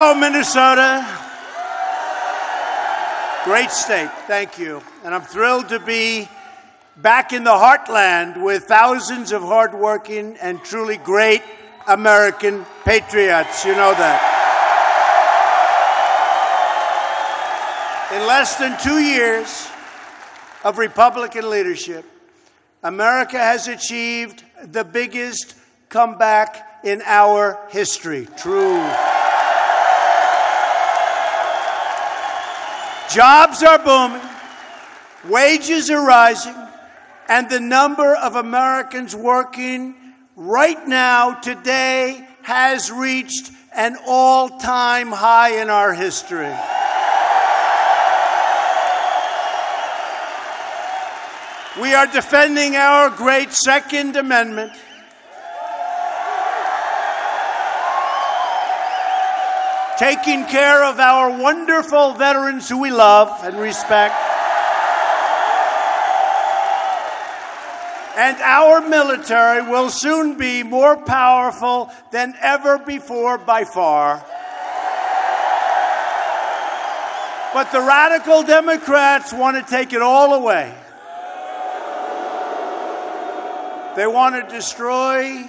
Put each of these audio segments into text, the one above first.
Oh, Minnesota. Great state. Thank you. And I'm thrilled to be back in the heartland with thousands of hardworking and truly great American patriots. You know that. In less than two years of Republican leadership, America has achieved the biggest comeback in our history. True. Jobs are booming, wages are rising, and the number of Americans working right now, today, has reached an all time high in our history. We are defending our great Second Amendment. Taking care of our wonderful veterans who we love and respect. And our military will soon be more powerful than ever before by far. But the radical Democrats want to take it all away. They want to destroy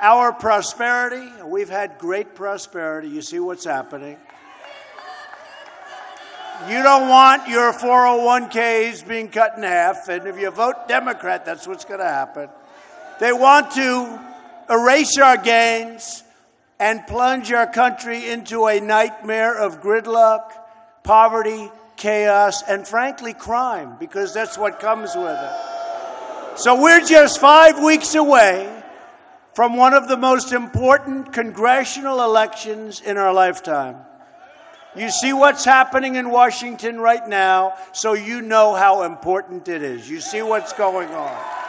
our prosperity. We've had great prosperity. You see what's happening. You don't want your 401ks being cut in half, and if you vote Democrat, that's what's going to happen. They want to erase our gains and plunge our country into a nightmare of gridlock, poverty, chaos, and frankly, crime, because that's what comes with it. So we're just five weeks away from one of the most important congressional elections in our lifetime. You see what's happening in Washington right now, so you know how important it is. You see what's going on.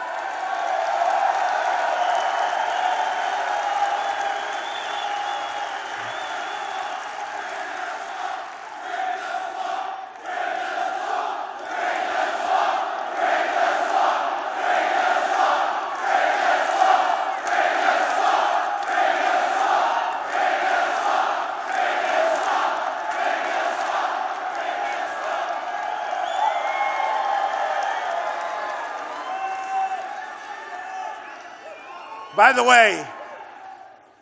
By the way,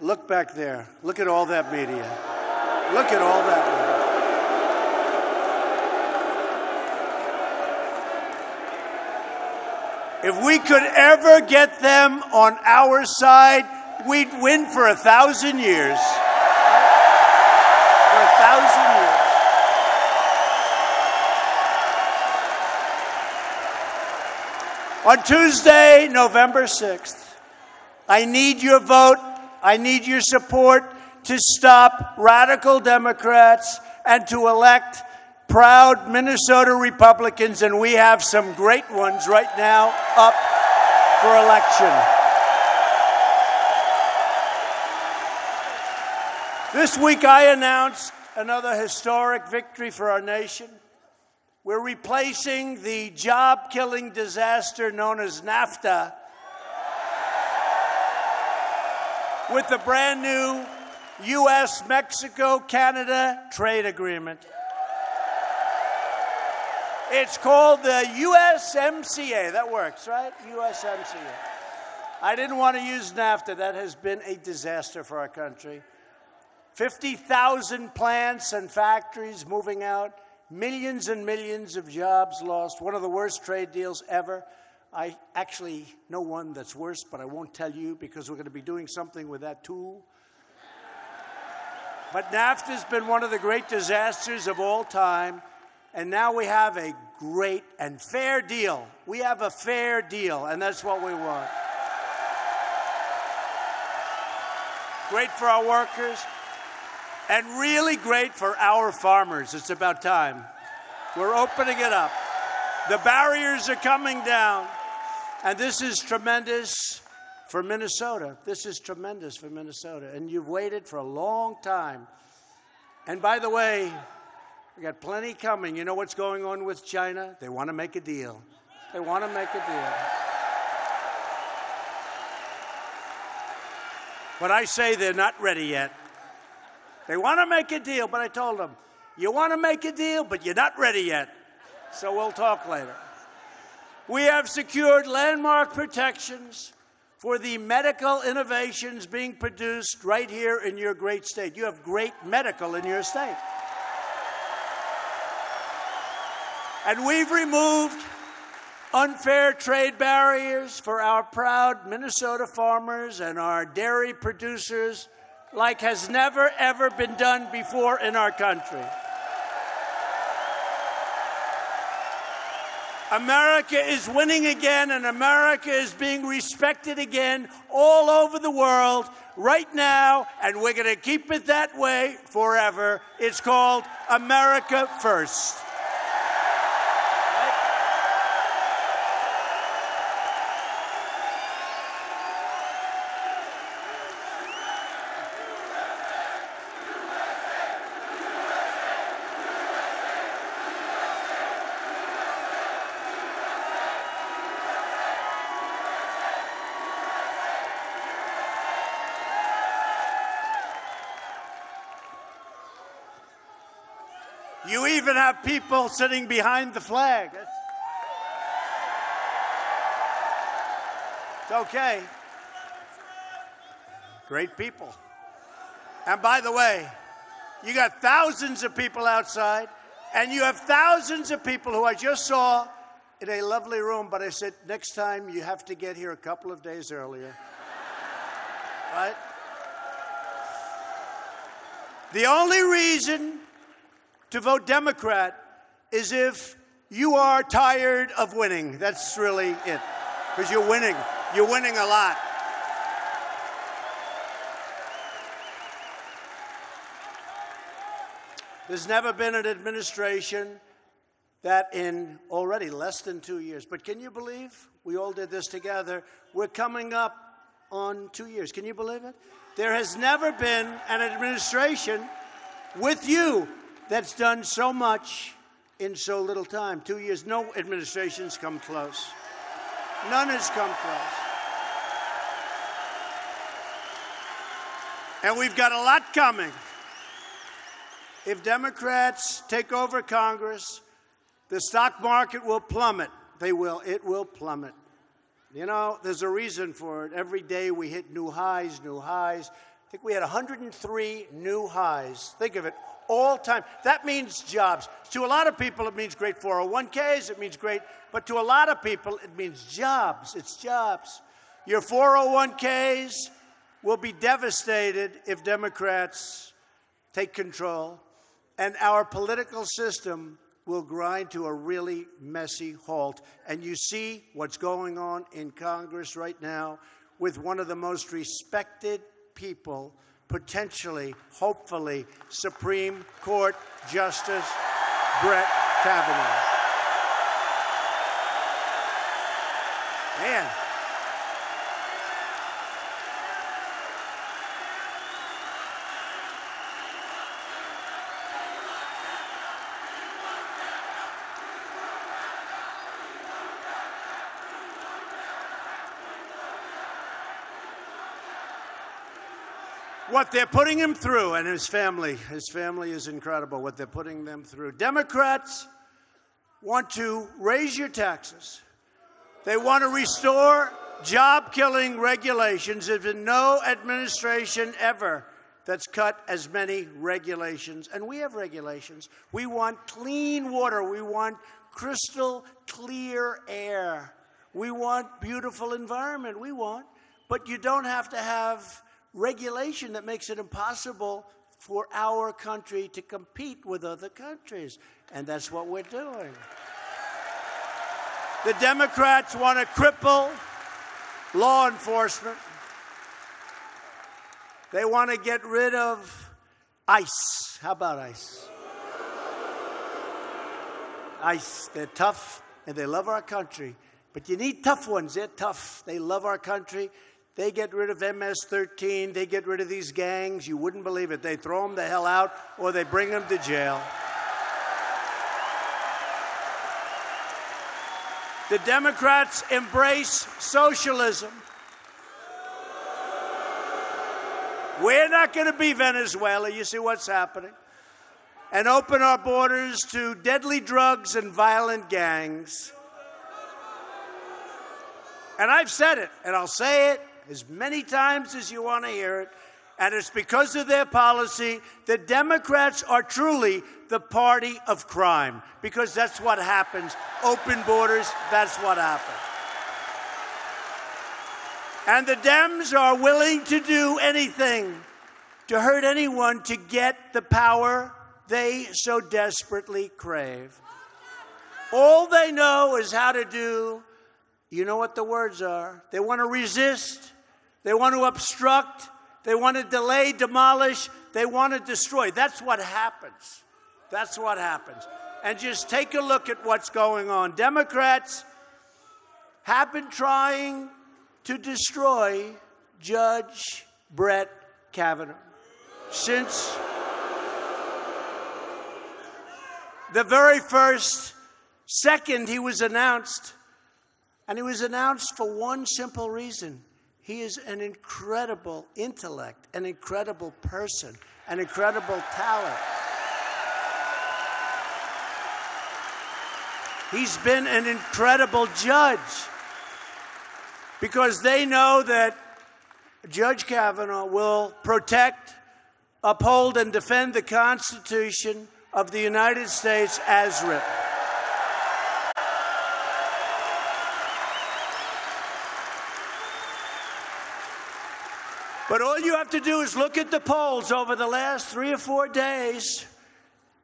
look back there. Look at all that media. Look at all that media. If we could ever get them on our side, we'd win for a thousand years. For a thousand years. On Tuesday, November 6th, I need your vote. I need your support to stop radical Democrats and to elect proud Minnesota Republicans. And we have some great ones right now up for election. This week I announced another historic victory for our nation. We're replacing the job killing disaster known as NAFTA with the brand new U.S. Mexico Canada trade agreement. It's called the USMCA. That works, right? USMCA. I didn't want to use NAFTA. That has been a disaster for our country. 50,000 plants and factories moving out, millions and millions of jobs lost, one of the worst trade deals ever. I actually know one that's worse, but I won't tell you because we're going to be doing something with that tool. But NAFTA's been one of the great disasters of all time, and now we have a great and fair deal. We have a fair deal, and that's what we want. Great for our workers, and really great for our farmers. It's about time. We're opening it up. The barriers are coming down. And this is tremendous for Minnesota. This is tremendous for Minnesota. And you've waited for a long time. And by the way, we got plenty coming. You know what's going on with China? They want to make a deal. They want to make a deal. But I say they're not ready yet. They want to make a deal, but I told them, you want to make a deal, but you're not ready yet. So we'll talk later. We have secured landmark protections for the medical innovations being produced right here in your great state. You have great medical in your state. And we've removed unfair trade barriers for our proud Minnesota farmers and our dairy producers like has never ever been done before in our country. America is winning again, and America is being respected again all over the world right now, and we're going to keep it that way forever. It's called America First. People sitting behind the flag. It's okay. Great people. And by the way, you got thousands of people outside, and you have thousands of people who I just saw in a lovely room, but I said, next time you have to get here a couple of days earlier. right? The only reason to vote Democrat is if you are tired of winning. That's really it. Because you're winning. You're winning a lot. There's never been an administration that in already less than two years, but can you believe we all did this together? We're coming up on two years. Can you believe it? There has never been an administration with you that's done so much in so little time. Two years, no administration's come close. None has come close. And we've got a lot coming. If Democrats take over Congress, the stock market will plummet. They will. It will plummet. You know, there's a reason for it. Every day we hit new highs, new highs. I think we had 103 new highs. Think of it, all time. That means jobs. To a lot of people, it means great 401ks, it means great, but to a lot of people, it means jobs. It's jobs. Your 401ks will be devastated if Democrats take control, and our political system will grind to a really messy halt. And you see what's going on in Congress right now with one of the most respected people potentially, hopefully, Supreme Court Justice Brett Kavanaugh. Man. What they're putting him through and his family. His family is incredible what they're putting them through. Democrats want to raise your taxes. They want to restore job killing regulations. There's been no administration ever that's cut as many regulations. And we have regulations. We want clean water. We want crystal clear air. We want beautiful environment. We want. But you don't have to have regulation that makes it impossible for our country to compete with other countries. And that's what we're doing. The Democrats want to cripple law enforcement. They want to get rid of ICE. How about ICE? ICE, they're tough and they love our country. But you need tough ones. They're tough. They love our country. They get rid of MS 13, they get rid of these gangs. You wouldn't believe it. They throw them the hell out or they bring them to jail. The Democrats embrace socialism. We're not going to be Venezuela. You see what's happening? And open our borders to deadly drugs and violent gangs. And I've said it, and I'll say it as many times as you want to hear it. And it's because of their policy that Democrats are truly the party of crime, because that's what happens. Open borders, that's what happens. And the Dems are willing to do anything to hurt anyone to get the power they so desperately crave. All they know is how to do, you know what the words are. They want to resist, they want to obstruct, they want to delay, demolish, they want to destroy. That's what happens. That's what happens. And just take a look at what's going on. Democrats have been trying to destroy Judge Brett Kavanaugh since the very first second he was announced. And he was announced for one simple reason he is an incredible intellect, an incredible person, an incredible talent. He's been an incredible judge because they know that Judge Kavanaugh will protect, uphold, and defend the Constitution of the United States as written. But all you have to do is look at the polls over the last three or four days,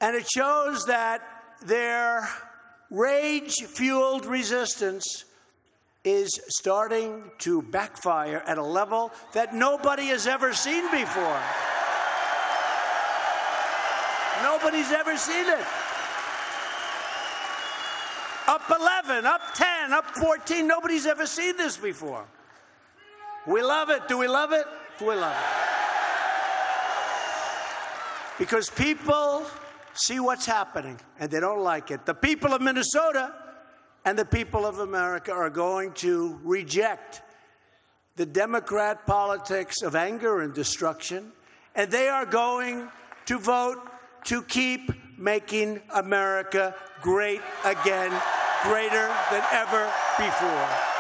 and it shows that their rage fueled resistance is starting to backfire at a level that nobody has ever seen before. Nobody's ever seen it. Up 11, up 10, up 14. Nobody's ever seen this before. We love it. Do we love it? We? Because people see what's happening and they don't like it. The people of Minnesota and the people of America are going to reject the Democrat politics of anger and destruction, and they are going to vote to keep making America great again, greater than ever before.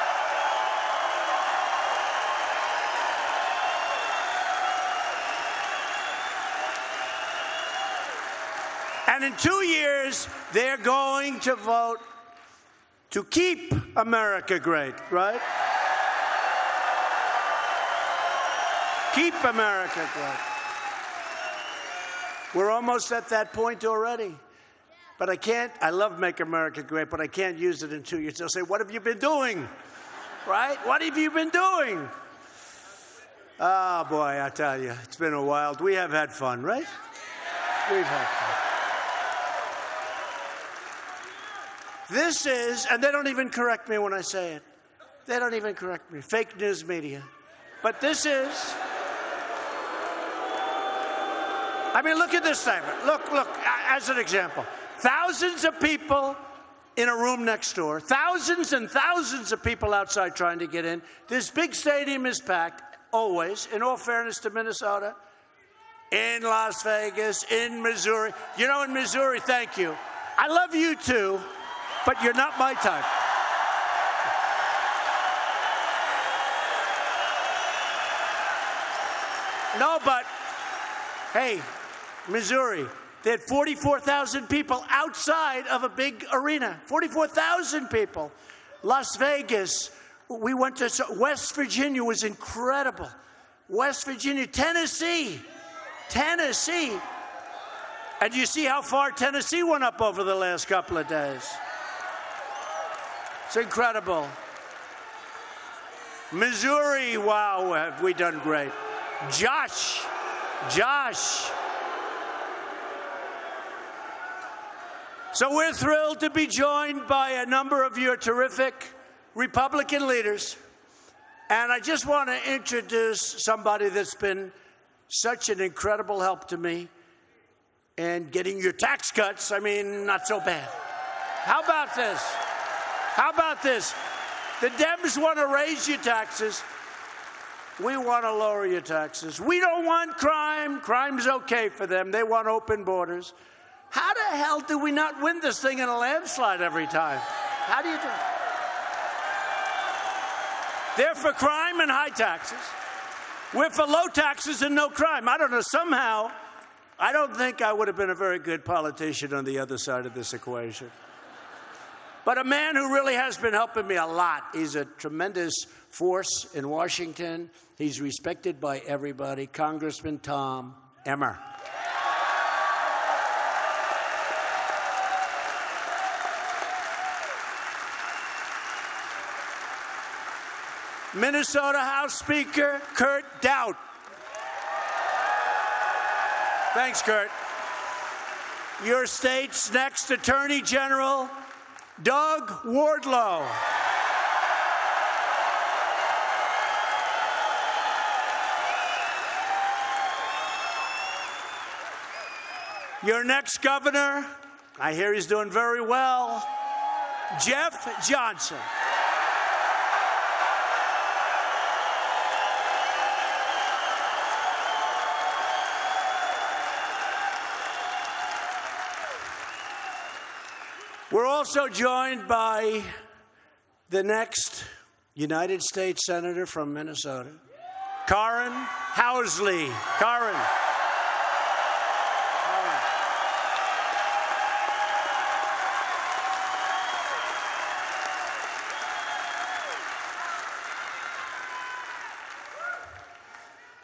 And in two years, they're going to vote to keep America great, right? Keep America great. We're almost at that point already. But I can't, I love Make America Great, but I can't use it in two years. They'll say, What have you been doing? Right? What have you been doing? Oh boy, I tell you, it's been a while. We have had fun, right? We've had fun. This is, and they don't even correct me when I say it. They don't even correct me. Fake news media. But this is. I mean, look at this statement. Look, look, as an example. Thousands of people in a room next door, thousands and thousands of people outside trying to get in. This big stadium is packed, always, in all fairness to Minnesota, in Las Vegas, in Missouri. You know, in Missouri, thank you. I love you too but you're not my type. No, but hey, Missouri, they had 44,000 people outside of a big arena. 44,000 people. Las Vegas, we went to West Virginia was incredible. West Virginia, Tennessee, Tennessee. And you see how far Tennessee went up over the last couple of days. It's incredible. Missouri, wow, have we done great. Josh, Josh. So we're thrilled to be joined by a number of your terrific Republican leaders. And I just want to introduce somebody that's been such an incredible help to me and getting your tax cuts. I mean, not so bad. How about this? How about this? The Dems want to raise your taxes. We want to lower your taxes. We don't want crime. Crime's okay for them. They want open borders. How the hell do we not win this thing in a landslide every time? How do you do it? They're for crime and high taxes. We're for low taxes and no crime. I don't know. Somehow, I don't think I would have been a very good politician on the other side of this equation. But a man who really has been helping me a lot. He's a tremendous force in Washington. He's respected by everybody. Congressman Tom Emmer. Minnesota House Speaker Kurt Daudt. Thanks, Kurt. Your state's next Attorney General, Doug Wardlow. Your next governor, I hear he's doing very well, Jeff Johnson. Also joined by the next United States Senator from Minnesota, Karin Housley. Karin.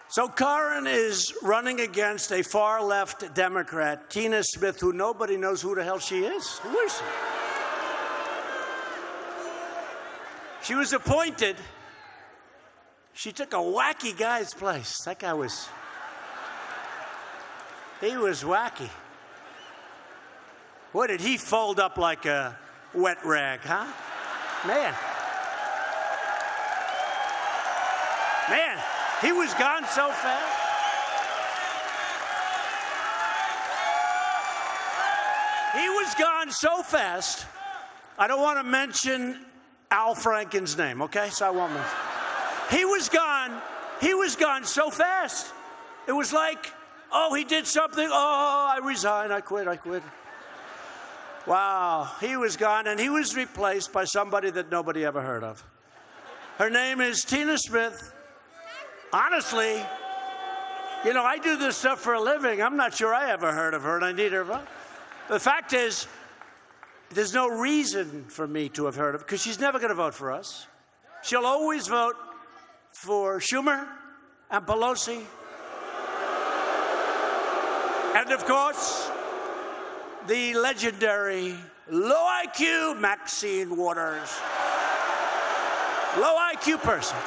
So Karin is running against a far left Democrat, Tina Smith, who nobody knows who the hell she is. Who is she? She was appointed. She took a wacky guy's place. That guy was. He was wacky. What did he fold up like a wet rag, huh? Man. Man. He was gone so fast. He was gone so fast. I don't want to mention Al Franken's name, okay? So I won't mention. He was gone. He was gone so fast. It was like, oh, he did something. Oh, I resign. I quit. I quit. Wow. He was gone, and he was replaced by somebody that nobody ever heard of. Her name is Tina Smith honestly, you know, I do this stuff for a living. I'm not sure I ever heard of her, and I need her. The fact is, there's no reason for me to have heard of because she's never going to vote for us. She'll always vote for Schumer and Pelosi. And of course, the legendary low IQ Maxine Waters. Low IQ person.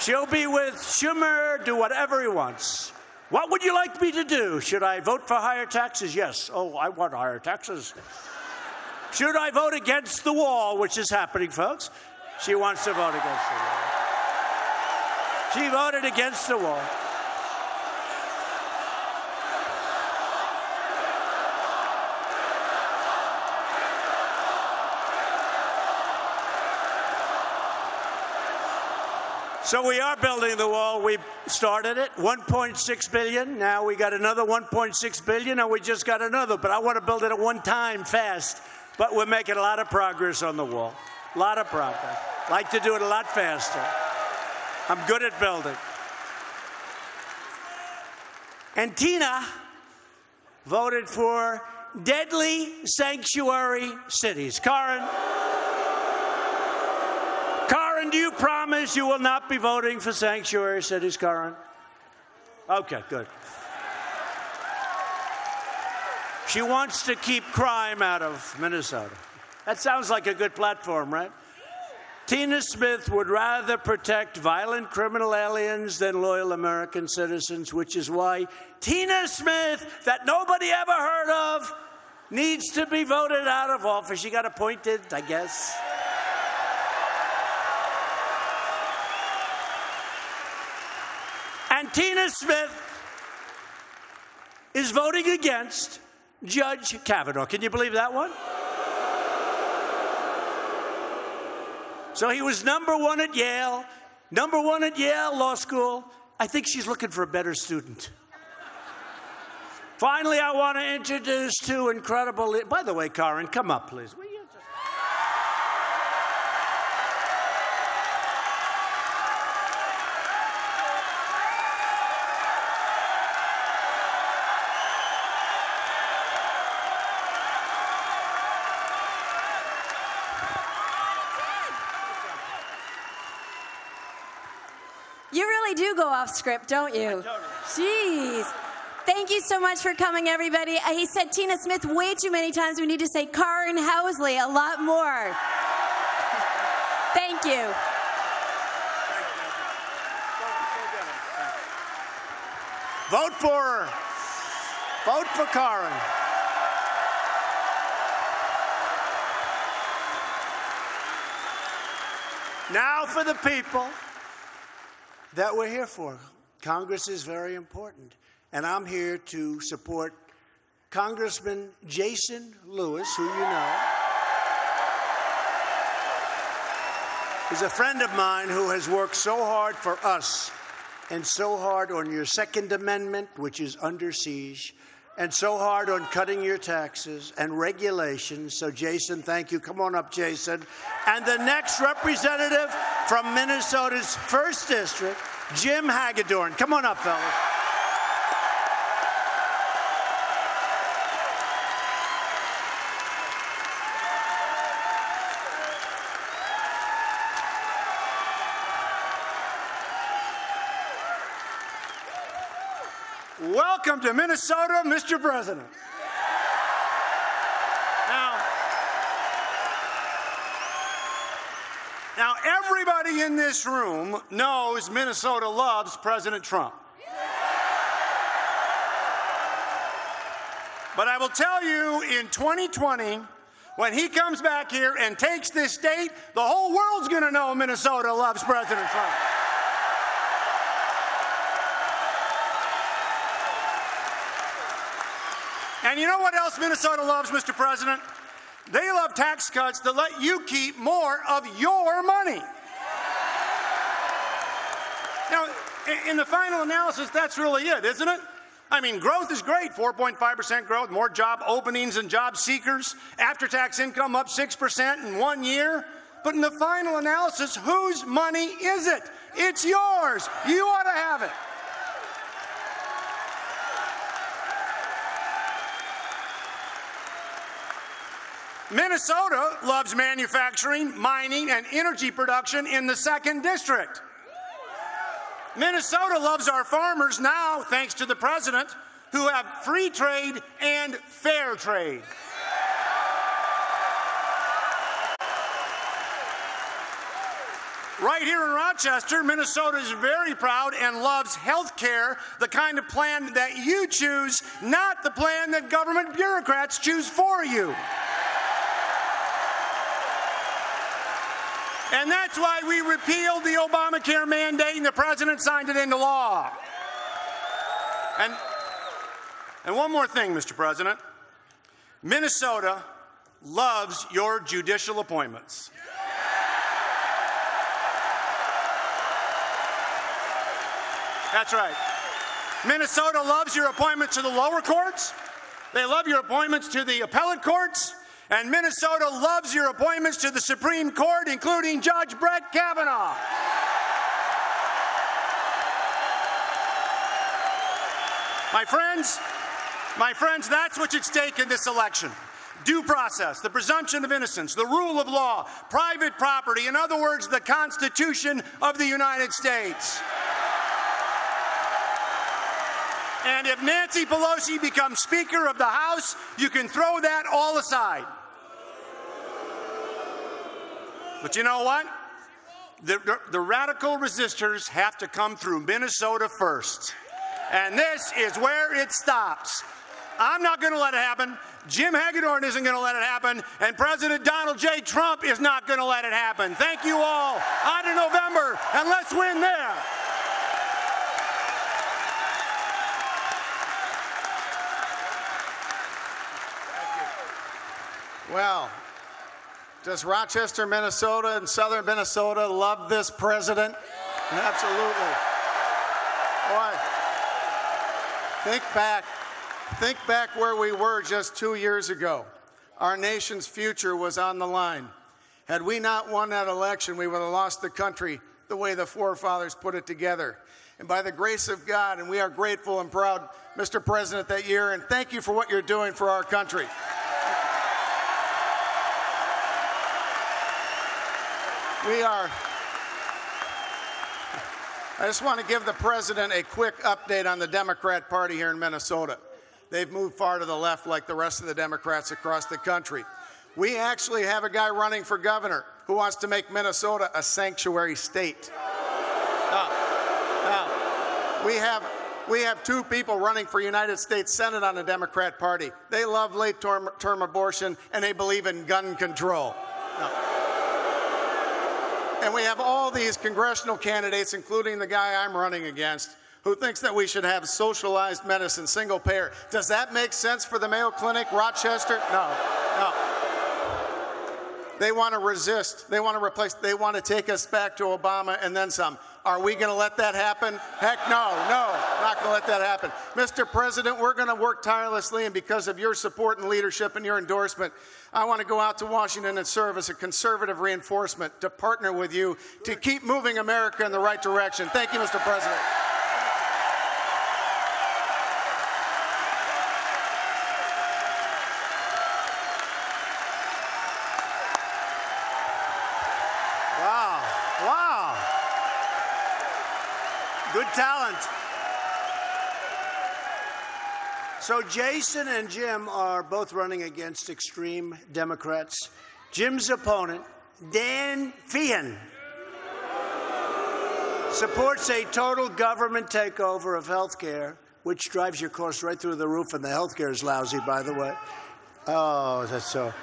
She'll be with Schumer, do whatever he wants. What would you like me to do? Should I vote for higher taxes? Yes. Oh, I want higher taxes. Should I vote against the wall, which is happening, folks? She wants to vote against the wall. She voted against the wall. So we are building the wall. We started it, 1.6 billion. Now we got another 1.6 billion, and we just got another. But I want to build it at one time fast. But we're making a lot of progress on the wall. A lot of progress. Like to do it a lot faster. I'm good at building. And Tina voted for deadly sanctuary cities. Karin. Karin, do you promise you will not be voting for sanctuary cities, Karin? Okay, good. She wants to keep crime out of Minnesota. That sounds like a good platform, right? Tina Smith would rather protect violent criminal aliens than loyal American citizens, which is why Tina Smith, that nobody ever heard of, needs to be voted out of office. She got appointed, I guess. Tina Smith is voting against Judge Kavanaugh. Can you believe that one? So he was number one at Yale. Number one at Yale Law School. I think she's looking for a better student. Finally, I want to introduce two incredible. By the way, Karin, come up, please. go off script, don't you? Jeez. Thank you so much for coming, everybody. Uh, he said Tina Smith way too many times. We need to say Karin Housley a lot more. Thank you. Vote for her. Vote for Karin. Now for the people that we're here for. Congress is very important. And I'm here to support Congressman Jason Lewis, who you know. He's a friend of mine who has worked so hard for us and so hard on your Second Amendment, which is under siege, and so hard on cutting your taxes and regulations. So, Jason, thank you. Come on up, Jason. And the next representative from Minnesota's first district, Jim Hagedorn. Come on up, fellas. Welcome to Minnesota, Mr. President. Now, now everybody in this room knows Minnesota loves President Trump. But I will tell you in 2020, when he comes back here and takes this state, the whole world's going to know Minnesota loves President Trump. And you know what else Minnesota loves, Mr. President? They love tax cuts that let you keep more of your money. Now, in the final analysis, that's really it, isn't it? I mean, growth is great 4.5% growth, more job openings and job seekers, after tax income up 6% in one year. But in the final analysis, whose money is it? It's yours. You ought to have it. Minnesota loves manufacturing, mining, and energy production in the second district. Minnesota loves our farmers now, thanks to the president, who have free trade and fair trade. Right here in Rochester, Minnesota is very proud and loves health care, the kind of plan that you choose, not the plan that government bureaucrats choose for you. And that's why we repealed the Obamacare mandate and the president signed it into law. And, and one more thing, Mr. President Minnesota loves your judicial appointments. That's right. Minnesota loves your appointments to the lower courts. They love your appointments to the appellate courts. And Minnesota loves your appointments to the Supreme Court, including Judge Brett Kavanaugh. My friends, my friends, that's what's at stake in this election. Due process, the presumption of innocence, the rule of law, private property, in other words, the Constitution of the United States. And if Nancy Pelosi becomes Speaker of the House, you can throw that all aside. But you know what? The, the, radical resistors have to come through Minnesota first. And this is where it stops. I'm not going to let it happen. Jim Hagedorn isn't going to let it happen. And President Donald J. Trump is not going to let it happen. Thank you all. On to November, and let's win there. Well, does Rochester, Minnesota and southern Minnesota love this president? Absolutely. Boy, think back. Think back where we were just two years ago. Our nation's future was on the line. Had we not won that election, we would have lost the country the way the forefathers put it together. And by the grace of God, and we are grateful and proud, Mr. President, that year, and thank you for what you're doing for our country. We are. I just want to give the president a quick update on the Democrat Party here in Minnesota. They've moved far to the left like the rest of the Democrats across the country. We actually have a guy running for governor who wants to make Minnesota a sanctuary state. Now, now, we have we have two people running for United States Senate on the Democrat Party. They love late term, term abortion and they believe in gun control. Now, and we have all these congressional candidates, including the guy I'm running against, who thinks that we should have socialized medicine, single payer. Does that make sense for the Mayo Clinic, Rochester? No, no. They want to resist. They want to replace. They want to take us back to Obama and then some. Are we going to let that happen? Heck no, no, not going to let that happen. Mr. President, we're going to work tirelessly, and because of your support and leadership and your endorsement, I want to go out to Washington and serve as a conservative reinforcement to partner with you to keep moving America in the right direction. Thank you, Mr. President. Good talent. So Jason and Jim are both running against extreme Democrats. Jim's opponent, Dan Feehan, supports a total government takeover of health care, which drives your costs right through the roof, and the health care is lousy, by the way. Oh, that's so.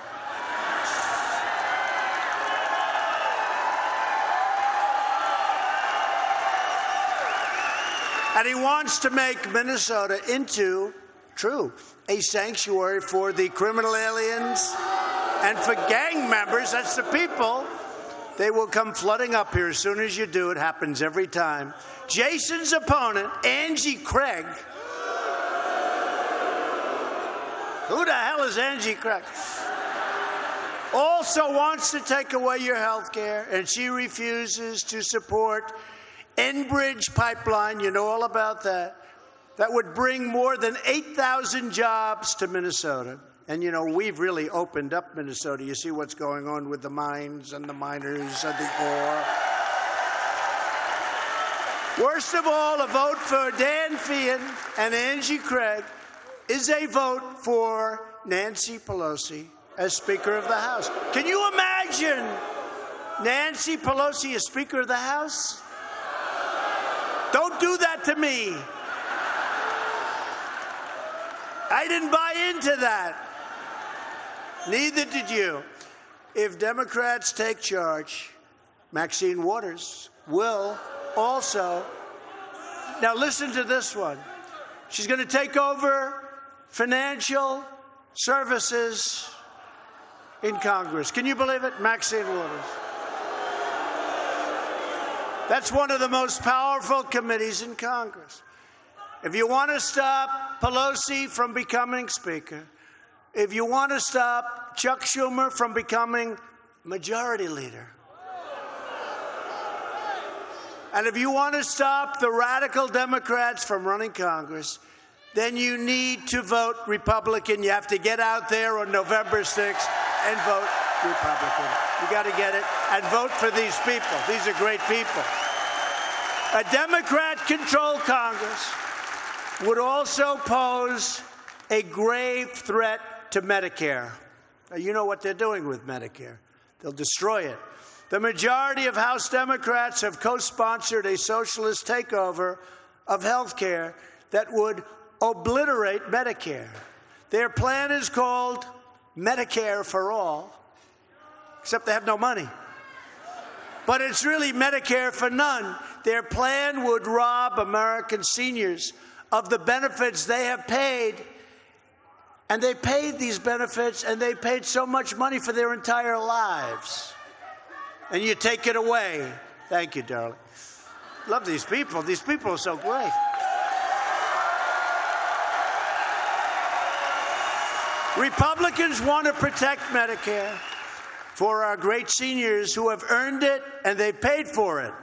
And he wants to make Minnesota into, true, a sanctuary for the criminal aliens and for gang members. That's the people. They will come flooding up here as soon as you do. It happens every time. Jason's opponent, Angie Craig. Who the hell is Angie Craig? Also wants to take away your health care, and she refuses to support Enbridge pipeline, you know all about that. That would bring more than 8,000 jobs to Minnesota. And you know, we've really opened up Minnesota. You see what's going on with the mines and the miners and the ore. Worst of all, a vote for Dan Feehan and Angie Craig is a vote for Nancy Pelosi as Speaker of the House. Can you imagine Nancy Pelosi as Speaker of the House? Don't do that to me. I didn't buy into that. Neither did you. If Democrats take charge, Maxine Waters will also. Now, listen to this one. She's going to take over financial services in Congress. Can you believe it? Maxine Waters. That's one of the most powerful committees in Congress. If you want to stop Pelosi from becoming Speaker, if you want to stop Chuck Schumer from becoming Majority Leader, and if you want to stop the radical Democrats from running Congress, then you need to vote Republican. You have to get out there on November 6th and vote Republican. You got to get it and vote for these people. These are great people. A Democrat controlled Congress would also pose a grave threat to Medicare. Now, you know what they're doing with Medicare, they'll destroy it. The majority of House Democrats have co sponsored a socialist takeover of health care that would obliterate Medicare. Their plan is called Medicare for All, except they have no money. But it's really Medicare for none. Their plan would rob American seniors of the benefits they have paid. And they paid these benefits and they paid so much money for their entire lives. And you take it away. Thank you, darling. Love these people. These people are so great. Republicans want to protect Medicare for our great seniors who have earned it and they paid for it.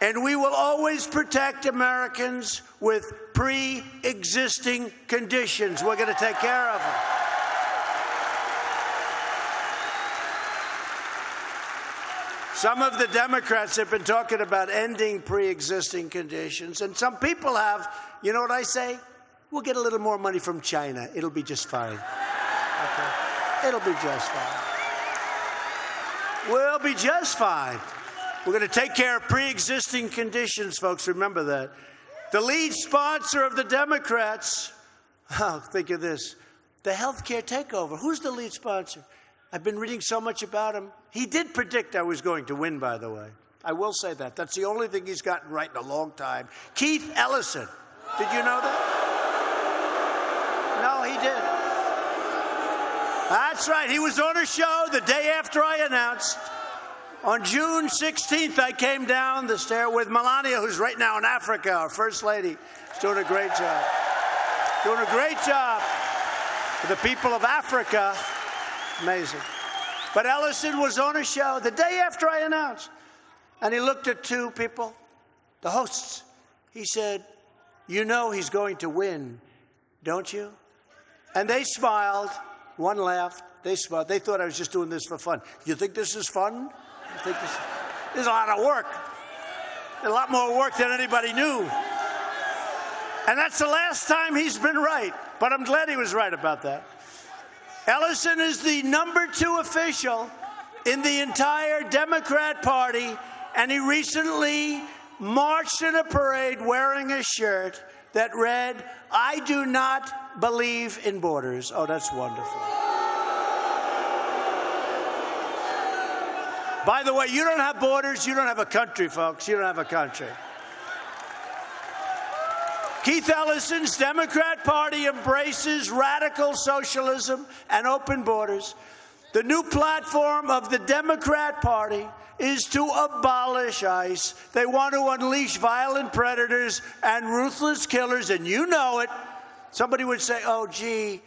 And we will always protect Americans with pre existing conditions. We're going to take care of them. Some of the Democrats have been talking about ending pre existing conditions, and some people have. You know what I say? We'll get a little more money from China. It'll be just fine. Okay? It'll be just fine. We'll be just fine. We're going to take care of pre existing conditions, folks. Remember that. The lead sponsor of the Democrats, oh, think of this the healthcare takeover. Who's the lead sponsor? I've been reading so much about him. He did predict I was going to win, by the way. I will say that. That's the only thing he's gotten right in a long time. Keith Ellison. Did you know that? No, he did. That's right. He was on a show the day after I announced. On June 16th, I came down the stair with Melania, who's right now in Africa, our First Lady. She's doing a great job. Doing a great job for the people of Africa. Amazing. But Ellison was on a show the day after I announced, and he looked at two people, the hosts. He said, You know he's going to win, don't you? And they smiled. One laughed. They smiled. They thought I was just doing this for fun. You think this is fun? You think this, this is a lot of work. A lot more work than anybody knew. And that's the last time he's been right. But I'm glad he was right about that. Ellison is the number two official in the entire Democrat Party, and he recently marched in a parade wearing a shirt that read, I do not believe in borders. Oh, that's wonderful. By the way, you don't have borders, you don't have a country, folks. You don't have a country. Keith Ellison's Democrat Party embraces radical socialism and open borders. The new platform of the Democrat Party is to abolish ICE. They want to unleash violent predators and ruthless killers, and you know it. Somebody would say, oh, gee,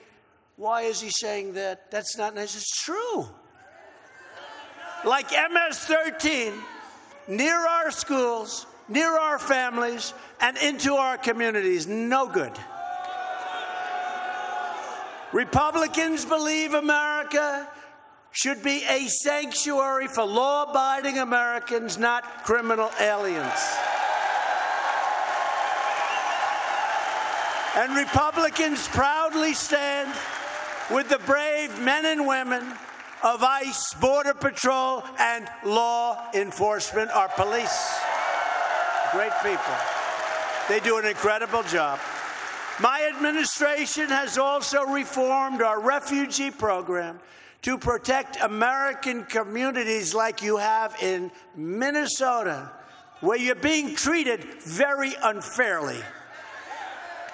why is he saying that? That's not nice. It's true. Like MS 13, near our schools, near our families, and into our communities. No good. Republicans believe America should be a sanctuary for law abiding Americans, not criminal aliens. And Republicans proudly stand with the brave men and women of ICE, Border Patrol, and law enforcement, our police. Great people. They do an incredible job. My administration has also reformed our refugee program to protect American communities like you have in Minnesota, where you're being treated very unfairly,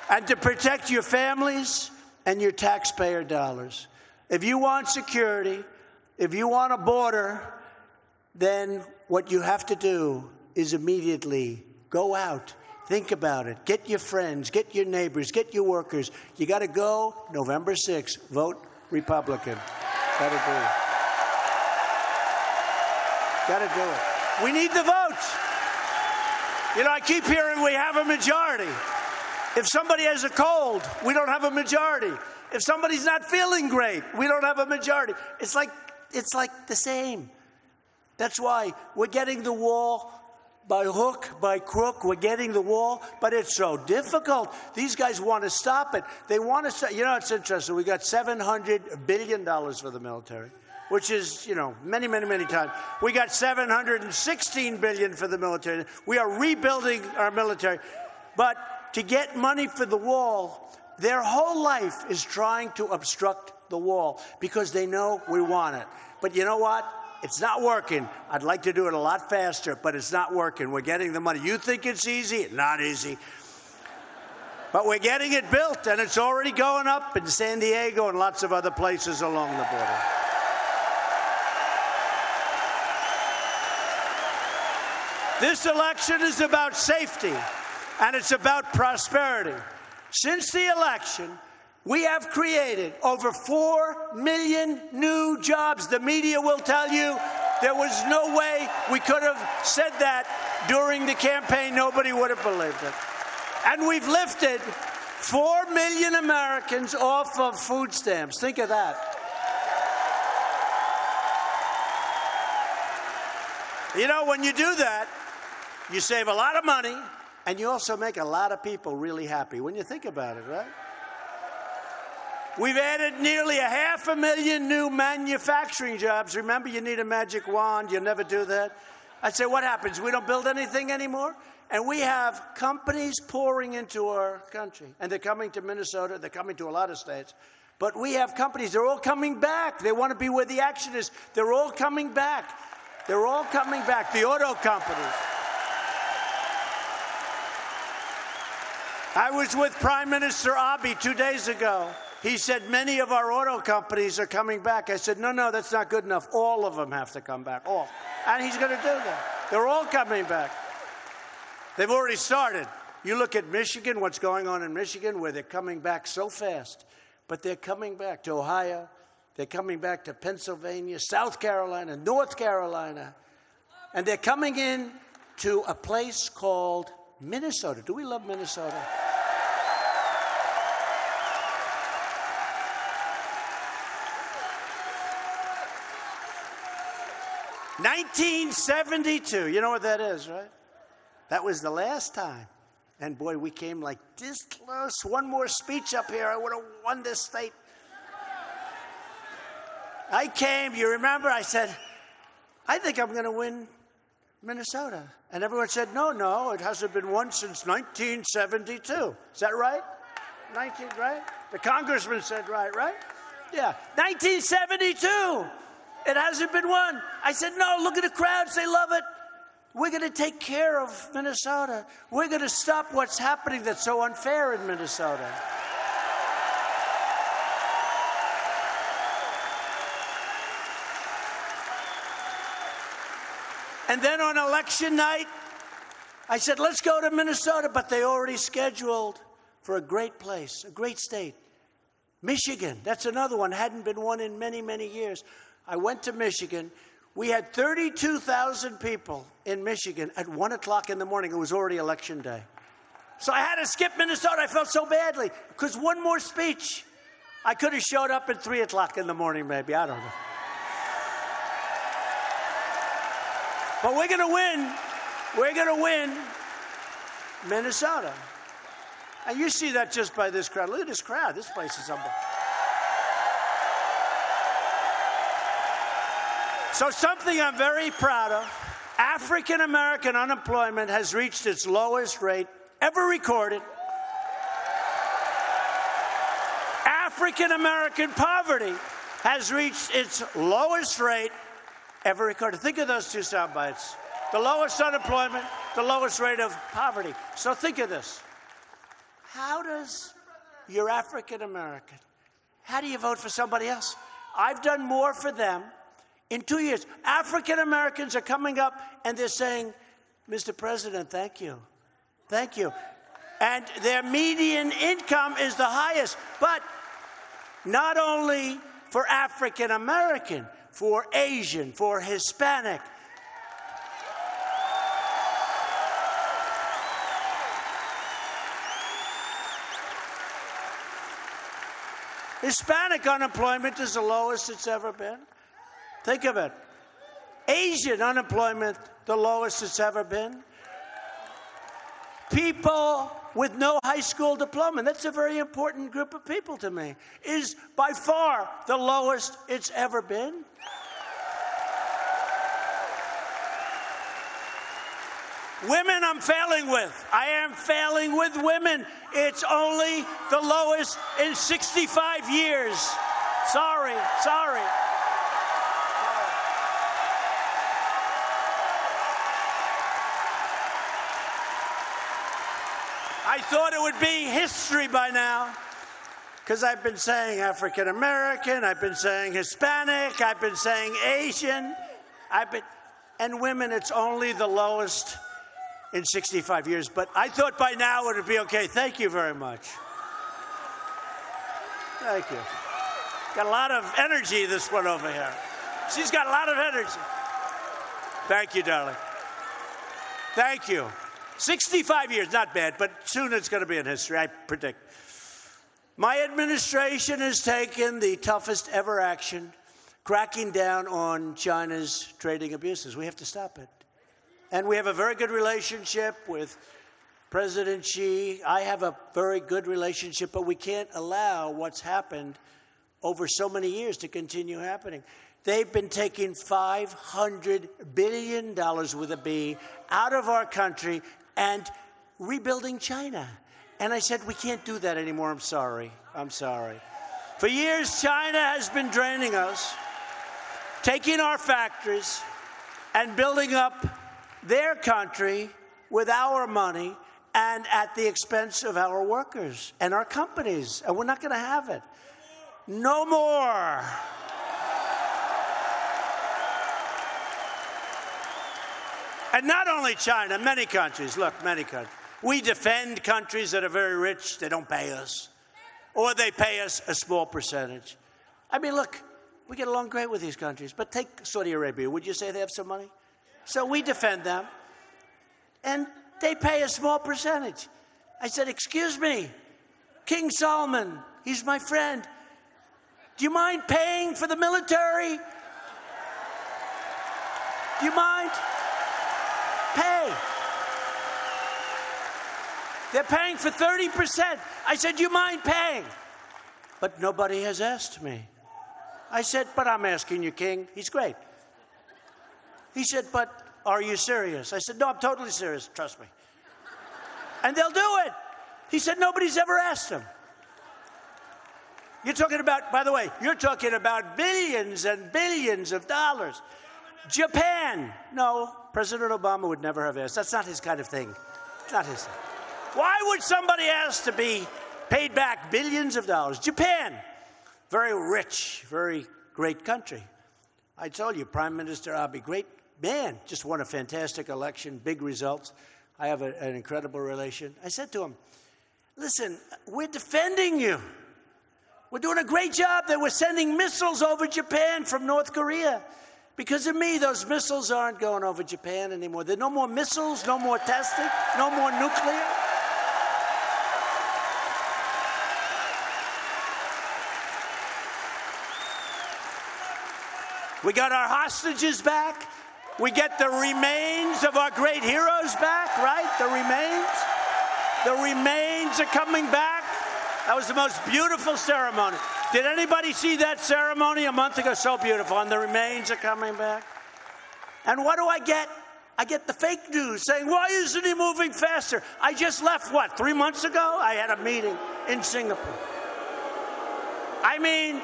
and to protect your families and your taxpayer dollars. If you want security, if you want a border, then what you have to do is immediately go out Think about it. Get your friends, get your neighbors, get your workers. You got to go November 6th. Vote Republican. Got to do it. Got to do it. We need the votes. You know, I keep hearing we have a majority. If somebody has a cold, we don't have a majority. If somebody's not feeling great, we don't have a majority. It's like it's like the same. That's why we're getting the wall by hook, by crook, we're getting the wall, but it's so difficult. These guys want to stop it. They want to stop. You know, it's interesting. We got $700 billion for the military, which is, you know, many, many, many times. We got 716 billion for the military. We are rebuilding our military. But to get money for the wall, their whole life is trying to obstruct the wall because they know we want it. But you know what? It's not working. I'd like to do it a lot faster, but it's not working. We're getting the money. You think it's easy? Not easy. But we're getting it built, and it's already going up in San Diego and lots of other places along the border. This election is about safety and it's about prosperity. Since the election, we have created over 4 million new jobs. The media will tell you there was no way we could have said that during the campaign. Nobody would have believed it. And we've lifted 4 million Americans off of food stamps. Think of that. You know, when you do that, you save a lot of money and you also make a lot of people really happy when you think about it, right? We've added nearly a half a million new manufacturing jobs. Remember, you need a magic wand. You never do that. I say, what happens? We don't build anything anymore? And we have companies pouring into our country. And they're coming to Minnesota. They're coming to a lot of states. But we have companies. They're all coming back. They want to be where the action is. They're all coming back. They're all coming back. The auto companies. I was with Prime Minister Abe two days ago. He said many of our auto companies are coming back. I said, no, no, that's not good enough. All of them have to come back. All. And he's going to do that. They're all coming back. They've already started. You look at Michigan, what's going on in Michigan, where they're coming back so fast, but they're coming back to Ohio, they're coming back to Pennsylvania, South Carolina, North Carolina, and they're coming in to a place called Minnesota. Do we love Minnesota? 1972. You know what that is, right? That was the last time. And boy, we came like this close. One more speech up here, I would have won this state. I came, you remember, I said, I think I'm going to win Minnesota. And everyone said, no, no, it hasn't been won since 1972. Is that right? 19, right? The congressman said, right, right? Yeah, 1972. It hasn't been won. I said, No, look at the crowds. They love it. We're going to take care of Minnesota. We're going to stop what's happening that's so unfair in Minnesota. And then on election night, I said, let's go to Minnesota, but they already scheduled for a great place, a great state. Michigan, that's another one, hadn't been won in many, many years. I went to Michigan. We had 32,000 people in Michigan at 1 o'clock in the morning. It was already election day. So I had to skip Minnesota. I felt so badly because one more speech. I could have showed up at 3 o'clock in the morning, maybe. I don't know. But we're going to win. We're going to win Minnesota. And you see that just by this crowd. Look at this crowd. This place is unbelievable. So, something I'm very proud of African American unemployment has reached its lowest rate ever recorded. African American poverty has reached its lowest rate ever recorded. Think of those two sound bites the lowest unemployment, the lowest rate of poverty. So, think of this. How does your African American, how do you vote for somebody else? I've done more for them in two years, African Americans are coming up and they're saying, Mr. President, thank you. Thank you. And their median income is the highest. But not only for African American, for Asian, for Hispanic. Hispanic unemployment is the lowest it's ever been. Think of it. Asian unemployment, the lowest it's ever been. People with no high school diploma, that's a very important group of people to me, is by far the lowest it's ever been. Women, I'm failing with. I am failing with women. It's only the lowest in 65 years. Sorry, sorry. Thought it would be history by now because I've been saying African American, I've been saying Hispanic, I've been saying Asian, I've been. and women, it's only the lowest in 65 years. But I thought by now it would be okay. Thank you very much. Thank you. Got a lot of energy, this one over here. She's got a lot of energy. Thank you, darling. Thank you. 65 years, not bad, but soon it's going to be in history, I predict. My administration has taken the toughest ever action cracking down on China's trading abuses. We have to stop it. And we have a very good relationship with President Xi. I have a very good relationship, but we can't allow what's happened over so many years to continue happening. They've been taking $500 billion with a B out of our country and rebuilding China. And I said, we can't do that anymore. I'm sorry. I'm sorry. For years, China has been draining us, taking our factories and building up their country with our money and at the expense of our workers and our companies. And we're not going to have it. No more. And not only China, many countries. Look, many countries. We defend countries that are very rich, they don't pay us, or they pay us a small percentage. I mean, look, we get along great with these countries, but take Saudi Arabia. Would you say they have some money? So we defend them, and they pay a small percentage. I said, Excuse me, King Salman, he's my friend. Do you mind paying for the military? Do you mind? Pay. They're paying for 30%. I said, you mind paying? But nobody has asked me. I said, But I'm asking you, King. He's great. He said, But are you serious? I said, No, I'm totally serious. Trust me. And they'll do it. He said, Nobody's ever asked him. You're talking about, by the way, you're talking about billions and billions of dollars. Japan. No, President Obama would never have asked. That's not his kind of thing. Not his thing. Why would somebody ask to be paid back billions of dollars? Japan. Very rich, very great country. I told you, Prime Minister Abe, great man, just won a fantastic election, big results. I have a, an incredible relation. I said to him, Listen, we're defending you. We're doing a great job that we're sending missiles over Japan from North Korea. Because of me, those missiles aren't going over Japan anymore. There are no more missiles, no more testing, no more nuclear. We got our hostages back. We get the remains of our great heroes back, right? The remains. The remains are coming back. That was the most beautiful ceremony. Did anybody see that ceremony a month ago? So beautiful. And the remains are coming back. And what do I get? I get the fake news saying, why isn't he moving faster? I just left, what, three months ago? I had a meeting in Singapore. I mean,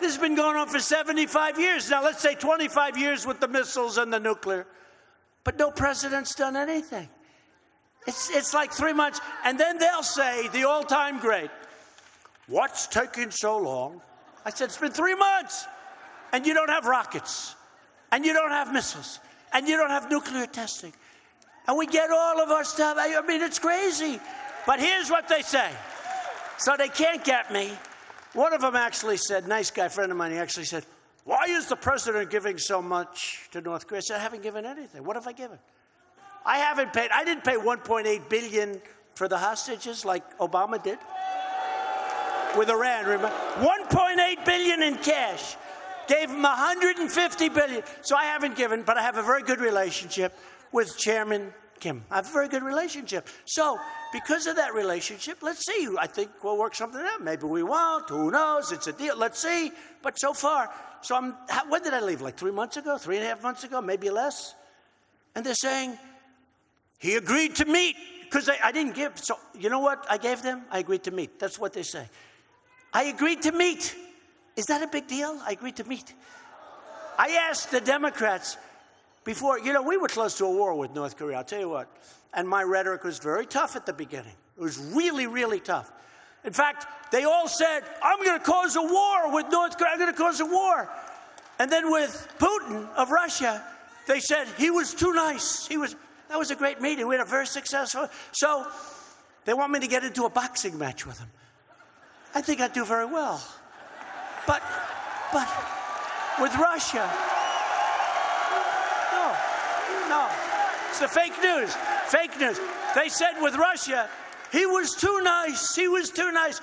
this has been going on for 75 years. Now, let's say 25 years with the missiles and the nuclear. But no president's done anything. It's, it's like three months. And then they'll say, the all time great, what's taking so long? I said, it's been three months. And you don't have rockets. And you don't have missiles. And you don't have nuclear testing. And we get all of our stuff. I mean, it's crazy. But here's what they say. So they can't get me. One of them actually said, nice guy, friend of mine, he actually said, Why is the president giving so much to North Korea? I said, I haven't given anything. What have I given? I haven't paid, I didn't pay 1.8 billion for the hostages like Obama did with Iran, remember? 1.8 billion in cash. Gave him 150 billion. So I haven't given, but I have a very good relationship with Chairman Kim. I have a very good relationship. So, because of that relationship, let's see. I think we'll work something out. Maybe we won't. Who knows? It's a deal. Let's see. But so far, so I'm, when did I leave? Like three months ago? Three and a half months ago? Maybe less? And they're saying, he agreed to meet because I, I, didn't give. So, you know what I gave them? I agreed to meet. That's what they say. I agreed to meet. Is that a big deal? I agreed to meet. I asked the Democrats before, you know, we were close to a war with North Korea, I'll tell you what. And my rhetoric was very tough at the beginning. It was really, really tough. In fact, they all said, I'm going to cause a war with North Korea. I'm going to cause a war. And then with Putin of Russia, they said he was too nice. He was, that was a great meeting. We had a very successful. So they want me to get into a boxing match with him. I think I'd do very well. But, but with Russia, The fake news. Fake news. They said with Russia, he was too nice. He was too nice.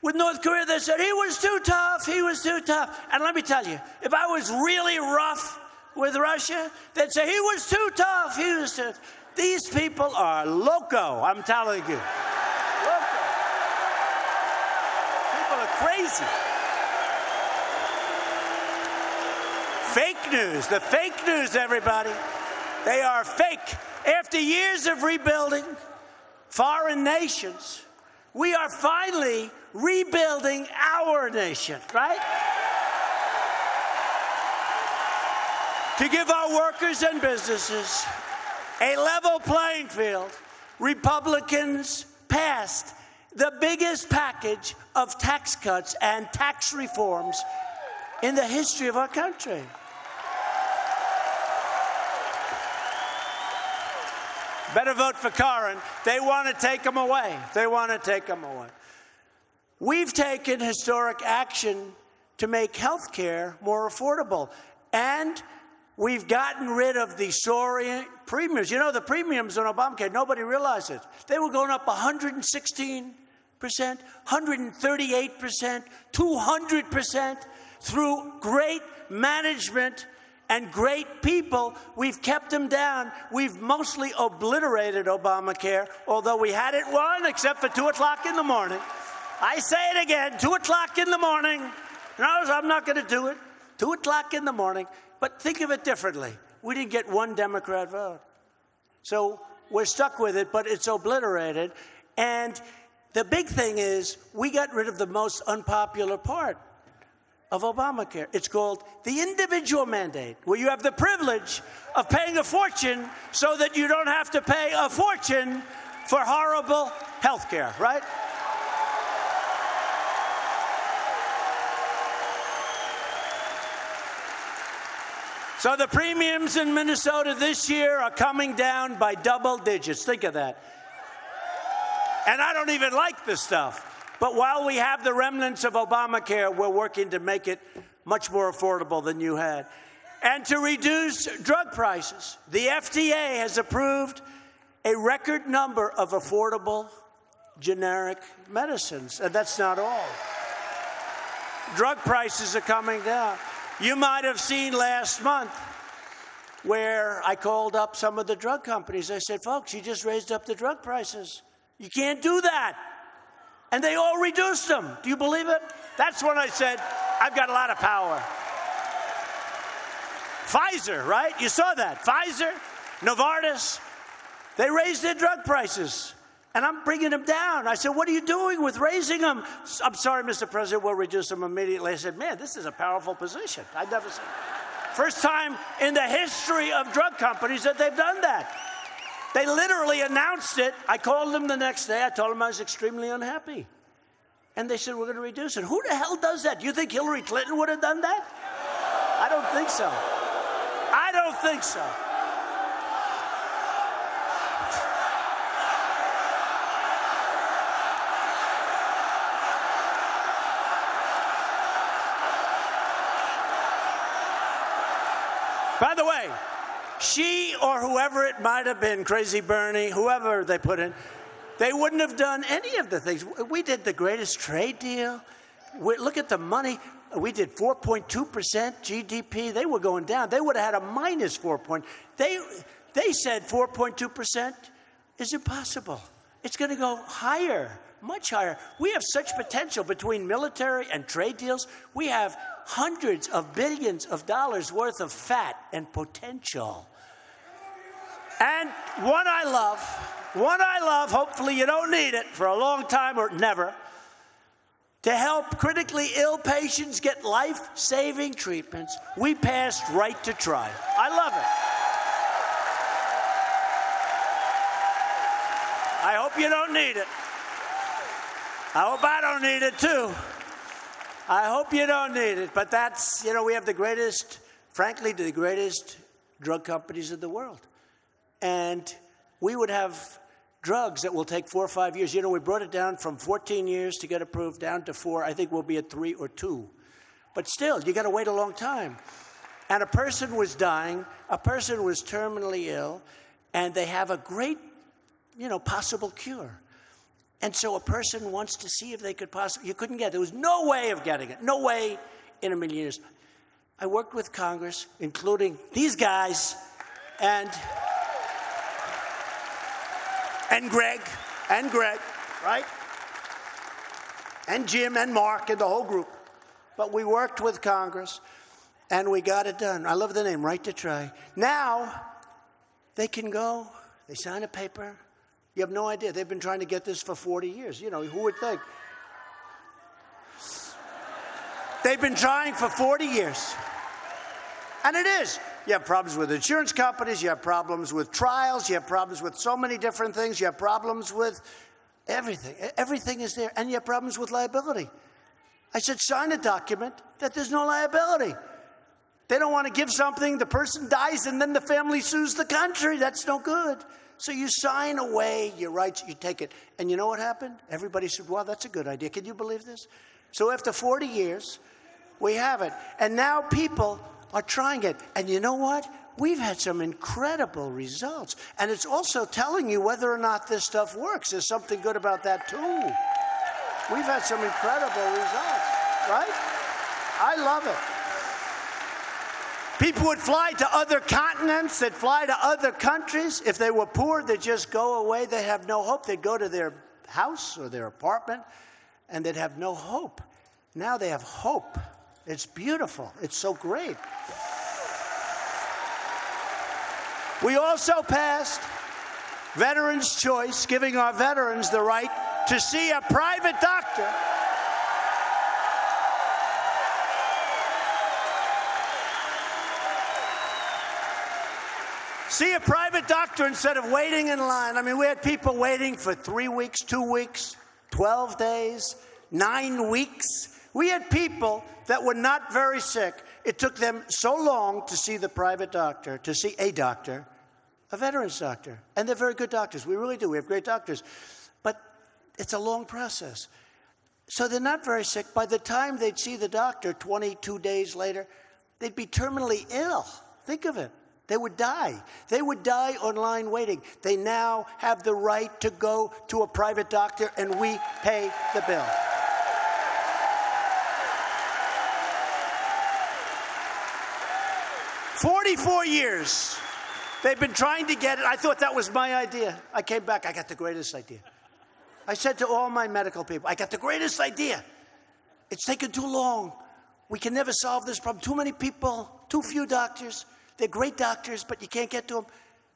With North Korea, they said he was too tough. He was too tough. And let me tell you, if I was really rough with Russia, they'd say he was too tough. He was too. These people are loco. I'm telling you, loco. People are crazy. Fake news. The fake news, everybody. They are fake. After years of rebuilding, foreign nations, we are finally rebuilding our nation, right? to give our workers and businesses a level playing field, Republicans passed the biggest package of tax cuts and tax reforms in the history of our country. Better vote for Karin. They want to take them away. They want to take them away. We've taken historic action to make health care more affordable. And we've gotten rid of the soaring premiums. You know, the premiums on Obamacare, nobody realized it. They were going up 116%, 138%, 200% through great management and great people. We've kept them down. We've mostly obliterated Obamacare, although we had it won, except for 2 o'clock in the morning. I say it again 2 o'clock in the morning. No, I'm not going to do it. 2 o'clock in the morning. But think of it differently. We didn't get one Democrat vote. So we're stuck with it, but it's obliterated. And the big thing is, we got rid of the most unpopular part of Obamacare. It's called the individual mandate, where you have the privilege of paying a fortune so that you don't have to pay a fortune for horrible health care, right? So the premiums in Minnesota this year are coming down by double digits. Think of that. And I don't even like this stuff. But while we have the remnants of Obamacare, we're working to make it much more affordable than you had. And to reduce drug prices. The FDA has approved a record number of affordable generic medicines. And that's not all. Drug prices are coming down. You might have seen last month where I called up some of the drug companies. I said, folks, you just raised up the drug prices. You can't do that. And they all reduced them. Do you believe it? That's when I said, I've got a lot of power. Pfizer, right? You saw that. Pfizer, Novartis, they raised their drug prices and I'm bringing them down. I said, What are you doing with raising them? I'm sorry, Mr. President, we'll reduce them immediately. I said, Man, this is a powerful position. I've never seen First time in the history of drug companies that they've done that. They literally announced it. I called them the next day. I told them I was extremely unhappy. And they said, We're going to reduce it. Who the hell does that? Do you think Hillary Clinton would have done that? I don't think so. I don't think so. By the way, she or whoever it might have been, Crazy Bernie, whoever they put in, they wouldn't have done any of the things. We did the greatest trade deal. We, look at the money. We did 4.2% GDP. They were going down. They would have had a minus 4 point. They, they said 4.2% is impossible. It's going to go higher, much higher. We have such potential between military and trade deals. We have hundreds of billions of dollars worth of fat and potential. And one I love, one I love, hopefully you don't need it for a long time or never, to help critically ill patients get life saving treatments, we passed Right to Try. I love it. I hope you don't need it. I hope I don't need it too. I hope you don't need it, but that's, you know, we have the greatest, frankly, the greatest drug companies in the world. And we would have drugs that will take four or five years. You know, we brought it down from 14 years to get approved down to four. I think we'll be at three or two. But still, you got to wait a long time. And a person was dying, a person was terminally ill, and they have a great, you know, possible cure. And so a person wants to see if they could possibly, you couldn't get it. There was no way of getting it, no way in a million years. I worked with Congress, including these guys, and and Greg, and Greg, right? And Jim and Mark and the whole group. But we worked with Congress and we got it done. I love the name, Right to Try. Now they can go, they sign a paper. You have no idea. They've been trying to get this for 40 years. You know, who would think? They've been trying for 40 years. And it is. You have problems with insurance companies, you have problems with trials, you have problems with so many different things, you have problems with everything. Everything is there, and you have problems with liability. I said, sign a document that there's no liability. They don't want to give something, the person dies, and then the family sues the country. That's no good. So you sign away your rights, you take it. And you know what happened? Everybody said, Wow, that's a good idea. Can you believe this? So after 40 years, we have it. And now people are trying it. And you know what? We've had some incredible results. And it's also telling you whether or not this stuff works. There's something good about that, too. We've had some incredible results, right? I love it. People would fly to other continents, they'd fly to other countries. If they were poor, they'd just go away. They'd have no hope. They'd go to their house or their apartment and they'd have no hope. Now they have hope. It's beautiful. It's so great. We also passed Veterans Choice, giving our veterans the right to see a private doctor. See a private doctor instead of waiting in line. I mean, we had people waiting for three weeks, two weeks, 12 days, nine weeks. We had people that were not very sick. It took them so long to see the private doctor, to see a doctor, a veterans doctor. And they're very good doctors. We really do. We have great doctors. But it's a long process. So they're not very sick. By the time they'd see the doctor 22 days later, they'd be terminally ill. Think of it. They would die. They would die online waiting. They now have the right to go to a private doctor and we pay the bill. 44 years. They've been trying to get it. I thought that was my idea. I came back, I got the greatest idea. I said to all my medical people, I got the greatest idea. It's taken too long. We can never solve this problem. Too many people, too few doctors. They're great doctors, but you can't get to them.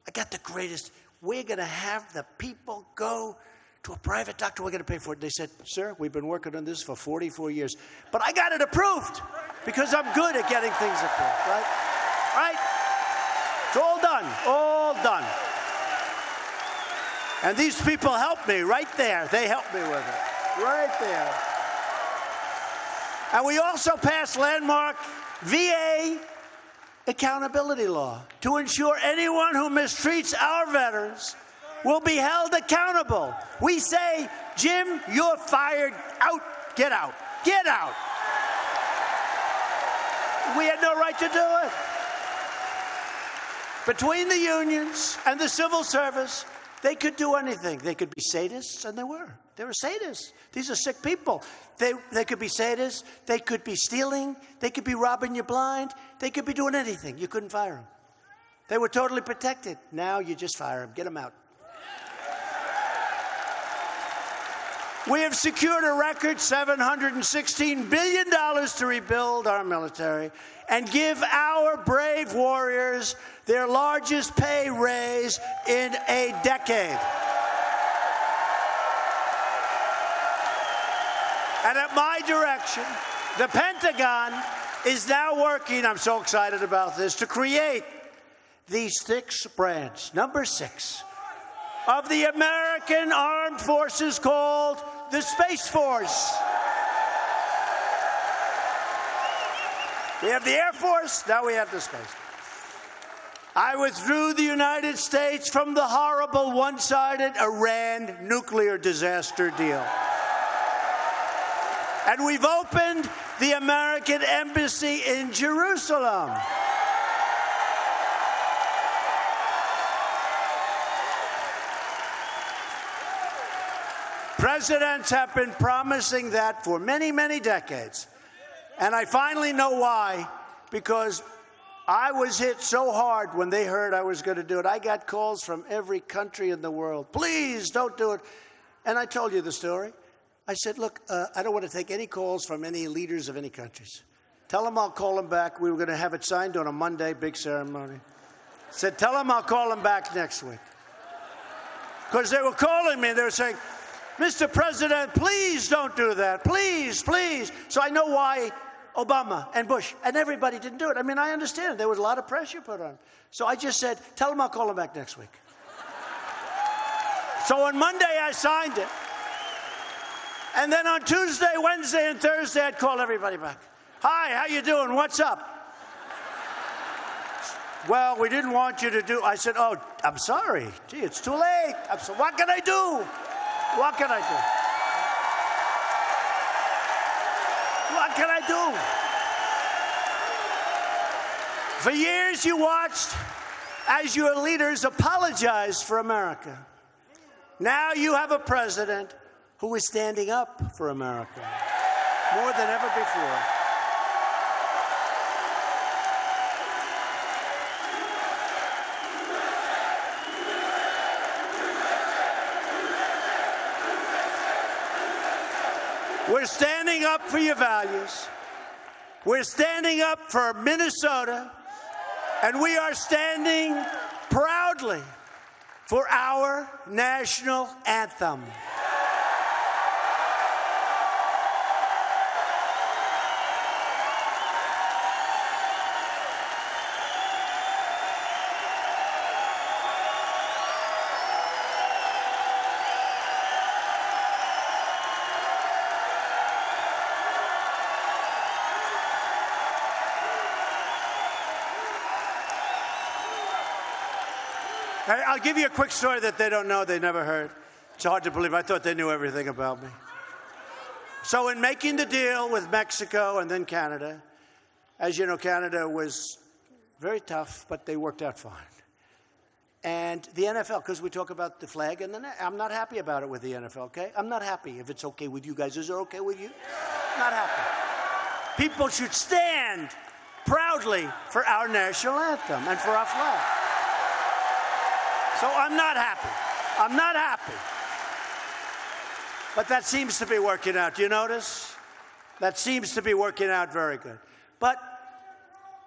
I got the greatest. We're going to have the people go to a private doctor. We're going to pay for it. They said, Sir, we've been working on this for 44 years, but I got it approved because I'm good at getting things approved, right? Right? It's all done. All done. And these people helped me right there. They helped me with it. Right there. And we also passed landmark VA accountability law to ensure anyone who mistreats our veterans will be held accountable. We say, Jim, you're fired. Out. Get out. Get out. We had no right to do it. Between the unions and the civil service, they could do anything. They could be sadists, and they were. They were sadists. These are sick people. They, they could be sadists. They could be stealing. They could be robbing you blind. They could be doing anything. You couldn't fire them. They were totally protected. Now you just fire them. Get them out. We have secured a record $716 billion to rebuild our military and give our brave warriors their largest pay raise in a decade. And at my direction, the Pentagon is now working, I'm so excited about this, to create these six branch, number six, of the American Armed Forces called the Space Force. We have the Air Force, now we have the Space Force. I withdrew the United States from the horrible one sided Iran nuclear disaster deal. And we've opened the American Embassy in Jerusalem. Presidents have been promising that for many, many decades. And I finally know why, because I was hit so hard when they heard I was going to do it. I got calls from every country in the world. Please don't do it. And I told you the story. I said, Look, uh, I don't want to take any calls from any leaders of any countries. Tell them I'll call them back. We were going to have it signed on a Monday, big ceremony. Said, Tell them I'll call them back next week. Because they were calling me. They were saying, Mr. President, please don't do that. Please, please. So I know why Obama and Bush and everybody didn't do it. I mean, I understand. There was a lot of pressure put on. So I just said, tell them I'll call them back next week. so on Monday, I signed it. And then on Tuesday, Wednesday, and Thursday, I'd call everybody back. Hi, how you doing? What's up? Well, we didn't want you to do. I said, Oh, I'm sorry. Gee, it's too late. I said, What can I do? What can I do? What can I do? For years, you watched as your leaders apologized for America. Now you have a president who is standing up for America more than ever before. We're standing up for your values. We're standing up for Minnesota. And we are standing proudly for our national anthem. I'll give you a quick story that they don't know, they never heard. It's hard to believe. I thought they knew everything about me. So, in making the deal with Mexico and then Canada, as you know, Canada was very tough, but they worked out fine. And the NFL, because we talk about the flag, and then I'm not happy about it with the NFL, okay? I'm not happy if it's okay with you guys. Is it okay with you? Not happy. People should stand proudly for our national anthem and for our flag. So I'm not happy. I'm not happy. But that seems to be working out. Do you notice? That seems to be working out very good. But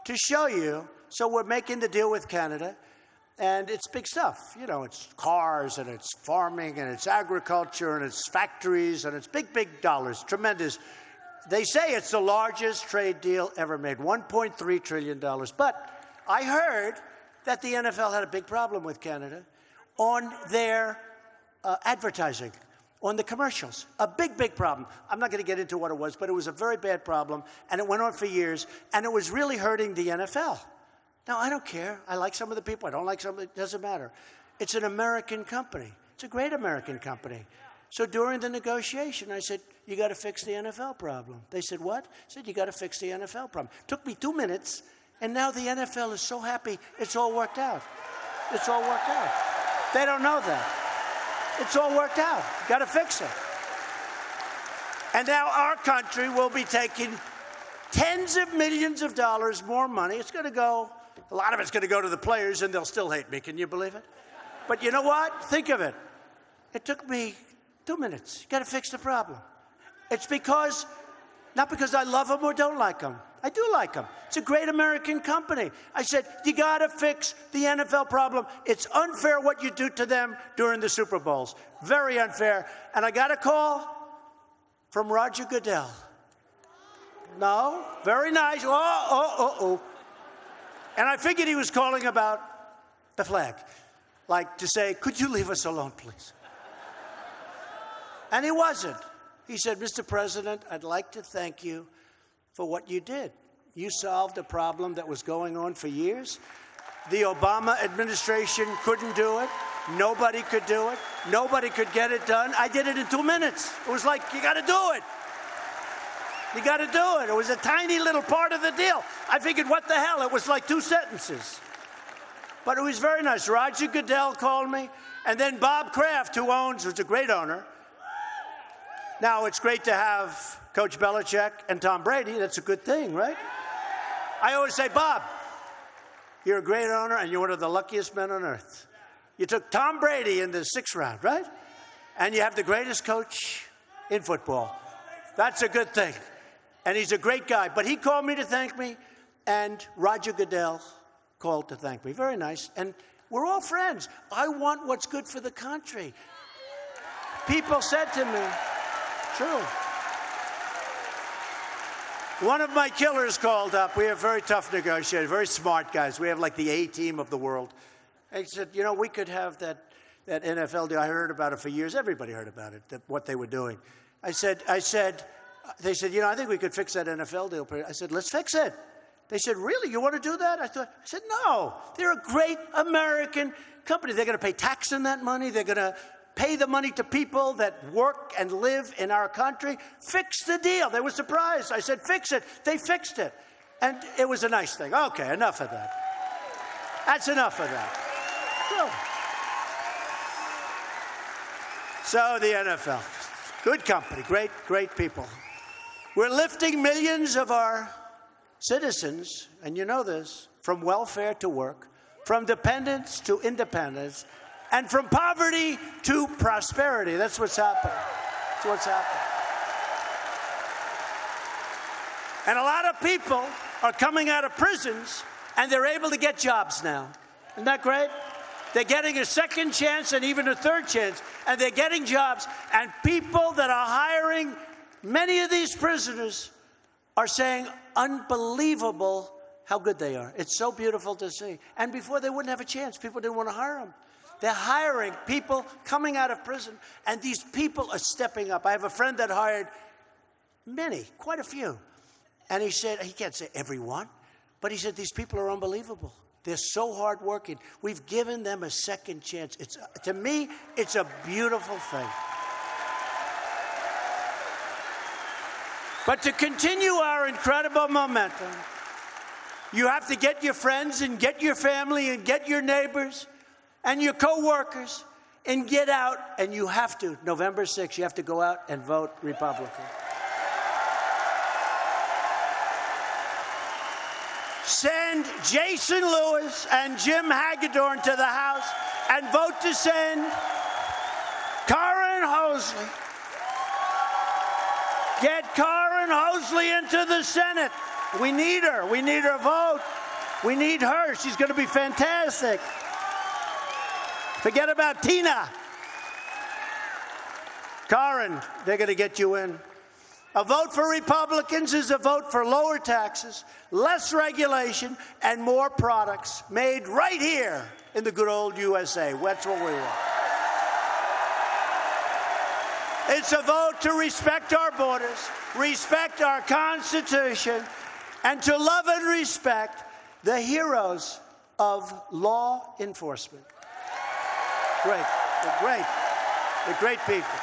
to show you, so we're making the deal with Canada, and it's big stuff. You know, it's cars, and it's farming, and it's agriculture, and it's factories, and it's big, big dollars, tremendous. They say it's the largest trade deal ever made, $1.3 trillion. But I heard that the NFL had a big problem with Canada on their uh, advertising, on the commercials. A big, big problem. I'm not going to get into what it was, but it was a very bad problem, and it went on for years, and it was really hurting the NFL. Now, I don't care. I like some of the people, I don't like some, it doesn't matter. It's an American company, it's a great American company. So during the negotiation, I said, You got to fix the NFL problem. They said, What? I said, You got to fix the NFL problem. Took me two minutes. And now the NFL is so happy it's all worked out. It's all worked out. They don't know that. It's all worked out. Got to fix it. And now our country will be taking tens of millions of dollars more money. It's going to go, a lot of it's going to go to the players, and they'll still hate me. Can you believe it? But you know what? Think of it. It took me two minutes. Got to fix the problem. It's because, not because I love them or don't like them. I do like them. It's a great American company. I said, you got to fix the NFL problem. It's unfair what you do to them during the Super Bowls. Very unfair. And I got a call from Roger Goodell. No, very nice. Oh, oh, oh, oh. And I figured he was calling about the flag, like to say, could you leave us alone, please? And he wasn't. He said, Mr. President, I'd like to thank you for what you did. You solved a problem that was going on for years. The Obama administration couldn't do it. Nobody could do it. Nobody could get it done. I did it in two minutes. It was like, you got to do it. You got to do it. It was a tiny little part of the deal. I figured, what the hell? It was like two sentences. But it was very nice. Roger Goodell called me, and then Bob Kraft, who owns, who's a great owner. Now, it's great to have Coach Belichick and Tom Brady. That's a good thing, right? I always say, Bob, you're a great owner, and you're one of the luckiest men on earth. You took Tom Brady in the sixth round, right? And you have the greatest coach in football. That's a good thing. And he's a great guy. But he called me to thank me, and Roger Goodell called to thank me. Very nice. And we're all friends. I want what's good for the country. People said to me, true. One of my killers called up. We have very tough negotiators, very smart guys. We have like the A team of the world. He said, you know, we could have that, that NFL deal. I heard about it for years. Everybody heard about it, that, what they were doing. I said, I said, they said, you know, I think we could fix that NFL deal. I said, let's fix it. They said, really? You want to do that? I thought, I said, no. They're a great American company. They're going to pay tax on that money. They're going to pay the money to people that work and live in our country. Fix the deal. They were surprised. I said, fix it. They fixed it. And it was a nice thing. Okay, enough of that. That's enough of that. So the NFL, good company, great, great people. We're lifting millions of our citizens, and you know this, from welfare to work, from dependence to independence, and from poverty to prosperity. That's what's happening. That's what's happening. And a lot of people are coming out of prisons and they're able to get jobs now. Isn't that great? They're getting a second chance and even a third chance, and they're getting jobs. And people that are hiring many of these prisoners are saying, unbelievable how good they are. It's so beautiful to see. And before they wouldn't have a chance, people didn't want to hire them. They're hiring people coming out of prison, and these people are stepping up. I have a friend that hired many, quite a few. And he said, he can't say everyone, but he said, these people are unbelievable. They're so hardworking. We've given them a second chance. It's, to me, it's a beautiful thing. But to continue our incredible momentum, you have to get your friends and get your family and get your neighbors and your coworkers and get out. And you have to, November 6th, you have to go out and vote Republican. send Jason Lewis and Jim Hagedorn to the House and vote to send Karin Housley. Get Karin Housley into the Senate. We need her. We need her vote. We need her. She's going to be fantastic. Forget about Tina. Karin, they're going to get you in. A vote for Republicans is a vote for lower taxes, less regulation, and more products made right here in the good old USA. That's what we want. It's a vote to respect our borders, respect our Constitution, and to love and respect the heroes of law enforcement. Great. They're great. They're great people.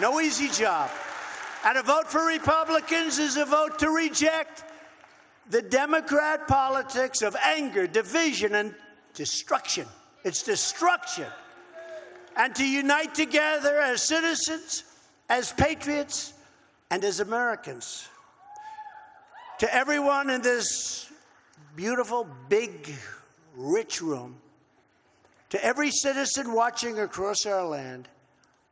No easy job. And a vote for Republicans is a vote to reject the Democrat politics of anger, division, and destruction. It's destruction. And to unite together as citizens, as patriots, and as Americans. To everyone in this beautiful, big, rich room, to every citizen watching across our land,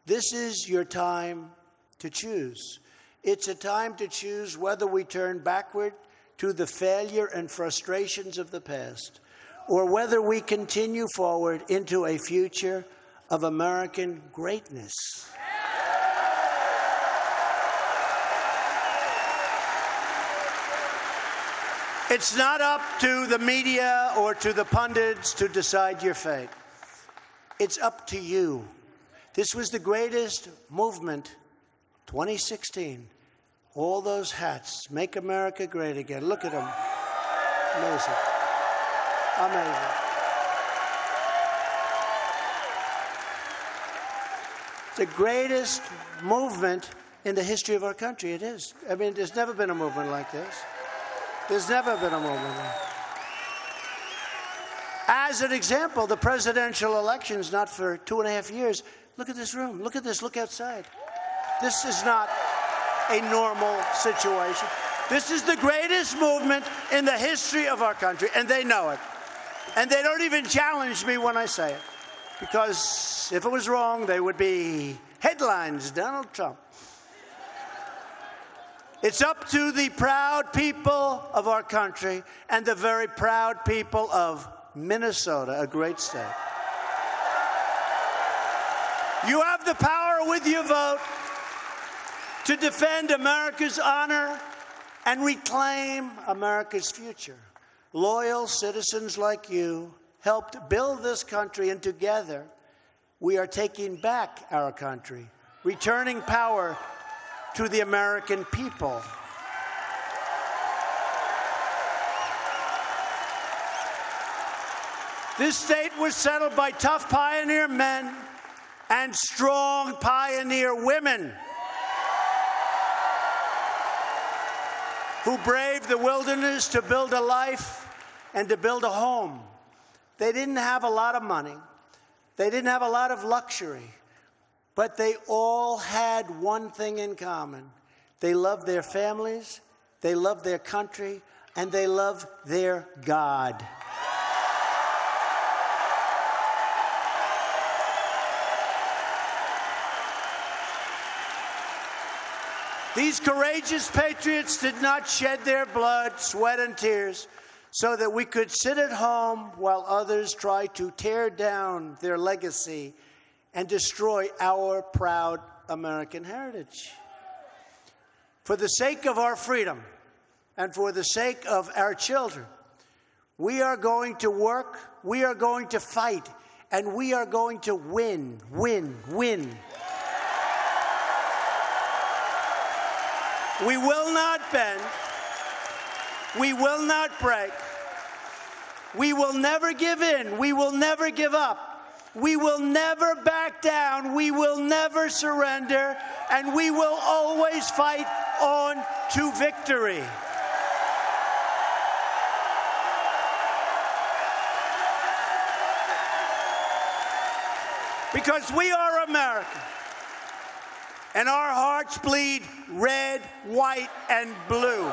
this is your time to choose. It's a time to choose whether we turn backward to the failure and frustrations of the past or whether we continue forward into a future of American greatness. It's not up to the media or to the pundits to decide your fate. It's up to you. This was the greatest movement 2016. All those hats. Make America great again. Look at them. Amazing. Amazing. The greatest movement in the history of our country. It is. I mean, there's never been a movement like this. There's never been a movement like As an example, the presidential elections, not for two and a half years. Look at this room. Look at this. Look outside. This is not a normal situation. This is the greatest movement in the history of our country, and they know it. And they don't even challenge me when I say it. Because if it was wrong, they would be headlines Donald Trump. It's up to the proud people of our country and the very proud people of Minnesota, a great state. You have the power with your vote to defend America's honor and reclaim America's future. Loyal citizens like you helped build this country, and together we are taking back our country, returning power to the American people. This state was settled by tough pioneer men and strong pioneer women. who braved the wilderness to build a life and to build a home. They didn't have a lot of money, they didn't have a lot of luxury, but they all had one thing in common they loved their families, they loved their country, and they loved their God. These courageous patriots did not shed their blood, sweat, and tears so that we could sit at home while others tried to tear down their legacy and destroy our proud American heritage. For the sake of our freedom and for the sake of our children, we are going to work, we are going to fight, and we are going to win, win, win. We will not bend. We will not break. We will never give in. We will never give up. We will never back down. We will never surrender. And we will always fight on to victory. Because we are American and our hearts bleed red, white, and blue.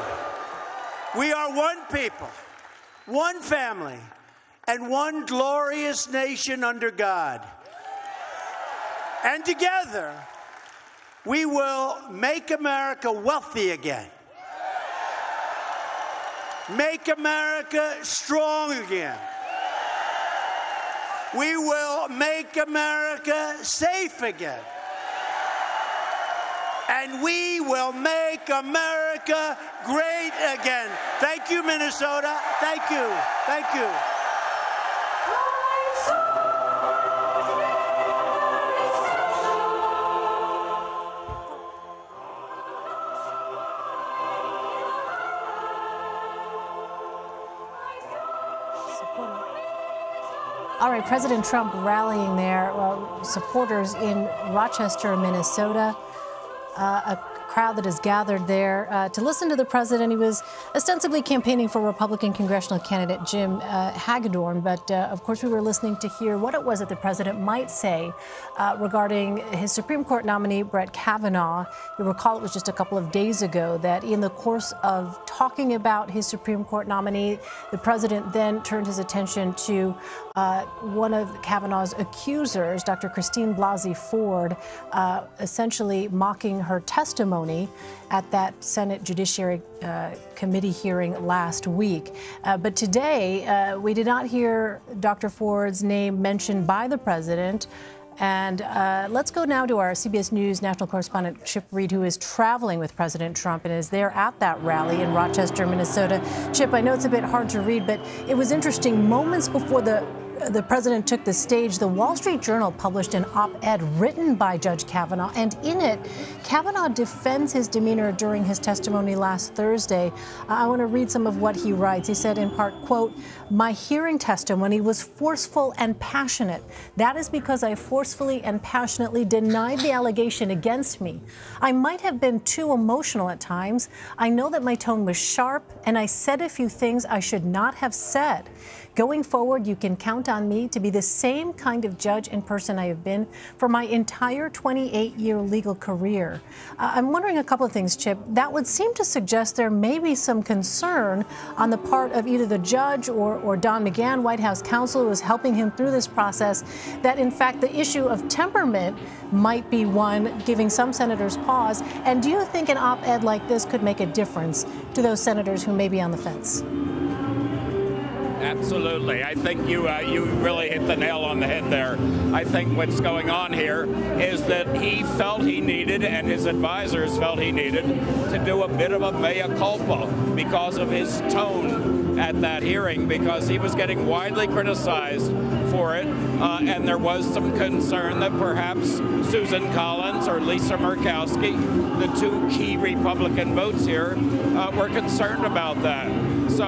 We are one people, one family, and one glorious nation under God. And together, we will make America wealthy again. Make America strong again. We will make America safe again and we will make America great again. Thank you, Minnesota. Thank you. Thank you. All right, President Trump rallying there, uh, supporters in Rochester, Minnesota uh, a crowd that has gathered there uh, to listen to the president. He was ostensibly campaigning for Republican congressional candidate Jim uh, Hagedorn, but uh, of course, we were listening to hear what it was that the president might say uh, regarding his Supreme Court nominee, Brett Kavanaugh. You recall it was just a couple of days ago that, in the course of talking about his Supreme Court nominee, the president then turned his attention to uh, one of Kavanaugh's accusers, Dr. Christine Blasey Ford, uh, essentially mocking her testimony at that Senate Judiciary uh, Committee hearing last week. Uh, but today, uh, we did not hear Dr. Ford's name mentioned by the president. And uh, let's go now to our CBS News national correspondent Chip Reid, who is traveling with President Trump and is there at that rally in Rochester, Minnesota. Chip, I know it's a bit hard to read, but it was interesting. Moments before the the president took the stage, the Wall Street Journal published an op ed written by Judge Kavanaugh. And in it, Kavanaugh defends his demeanor during his testimony last Thursday. Uh, I want to read some of what he writes. He said, in part, quote, My hearing testimony was forceful and passionate. That is because I forcefully and passionately denied the allegation against me. I might have been too emotional at times. I know that my tone was sharp, and I said a few things I should not have said. Going forward, you can count on me to be the same kind of judge and person I have been for my entire 28 year legal career. Uh, I'm wondering a couple of things, Chip. That would seem to suggest there may be some concern on the part of either the judge or, or Don McGahn, White House counsel, who is helping him through this process, that in fact the issue of temperament might be one giving some senators pause. And do you think an op ed like this could make a difference to those senators who may be on the fence? Absolutely. I think you uh, you really hit the nail on the head there. I think what's going on here is that he felt he needed, and his advisors felt he needed, to do a bit of a mea culpa because of his tone at that hearing, because he was getting widely criticized for it, uh, and there was some concern that perhaps Susan Collins or Lisa Murkowski, the two key Republican votes here, uh, were concerned about that. So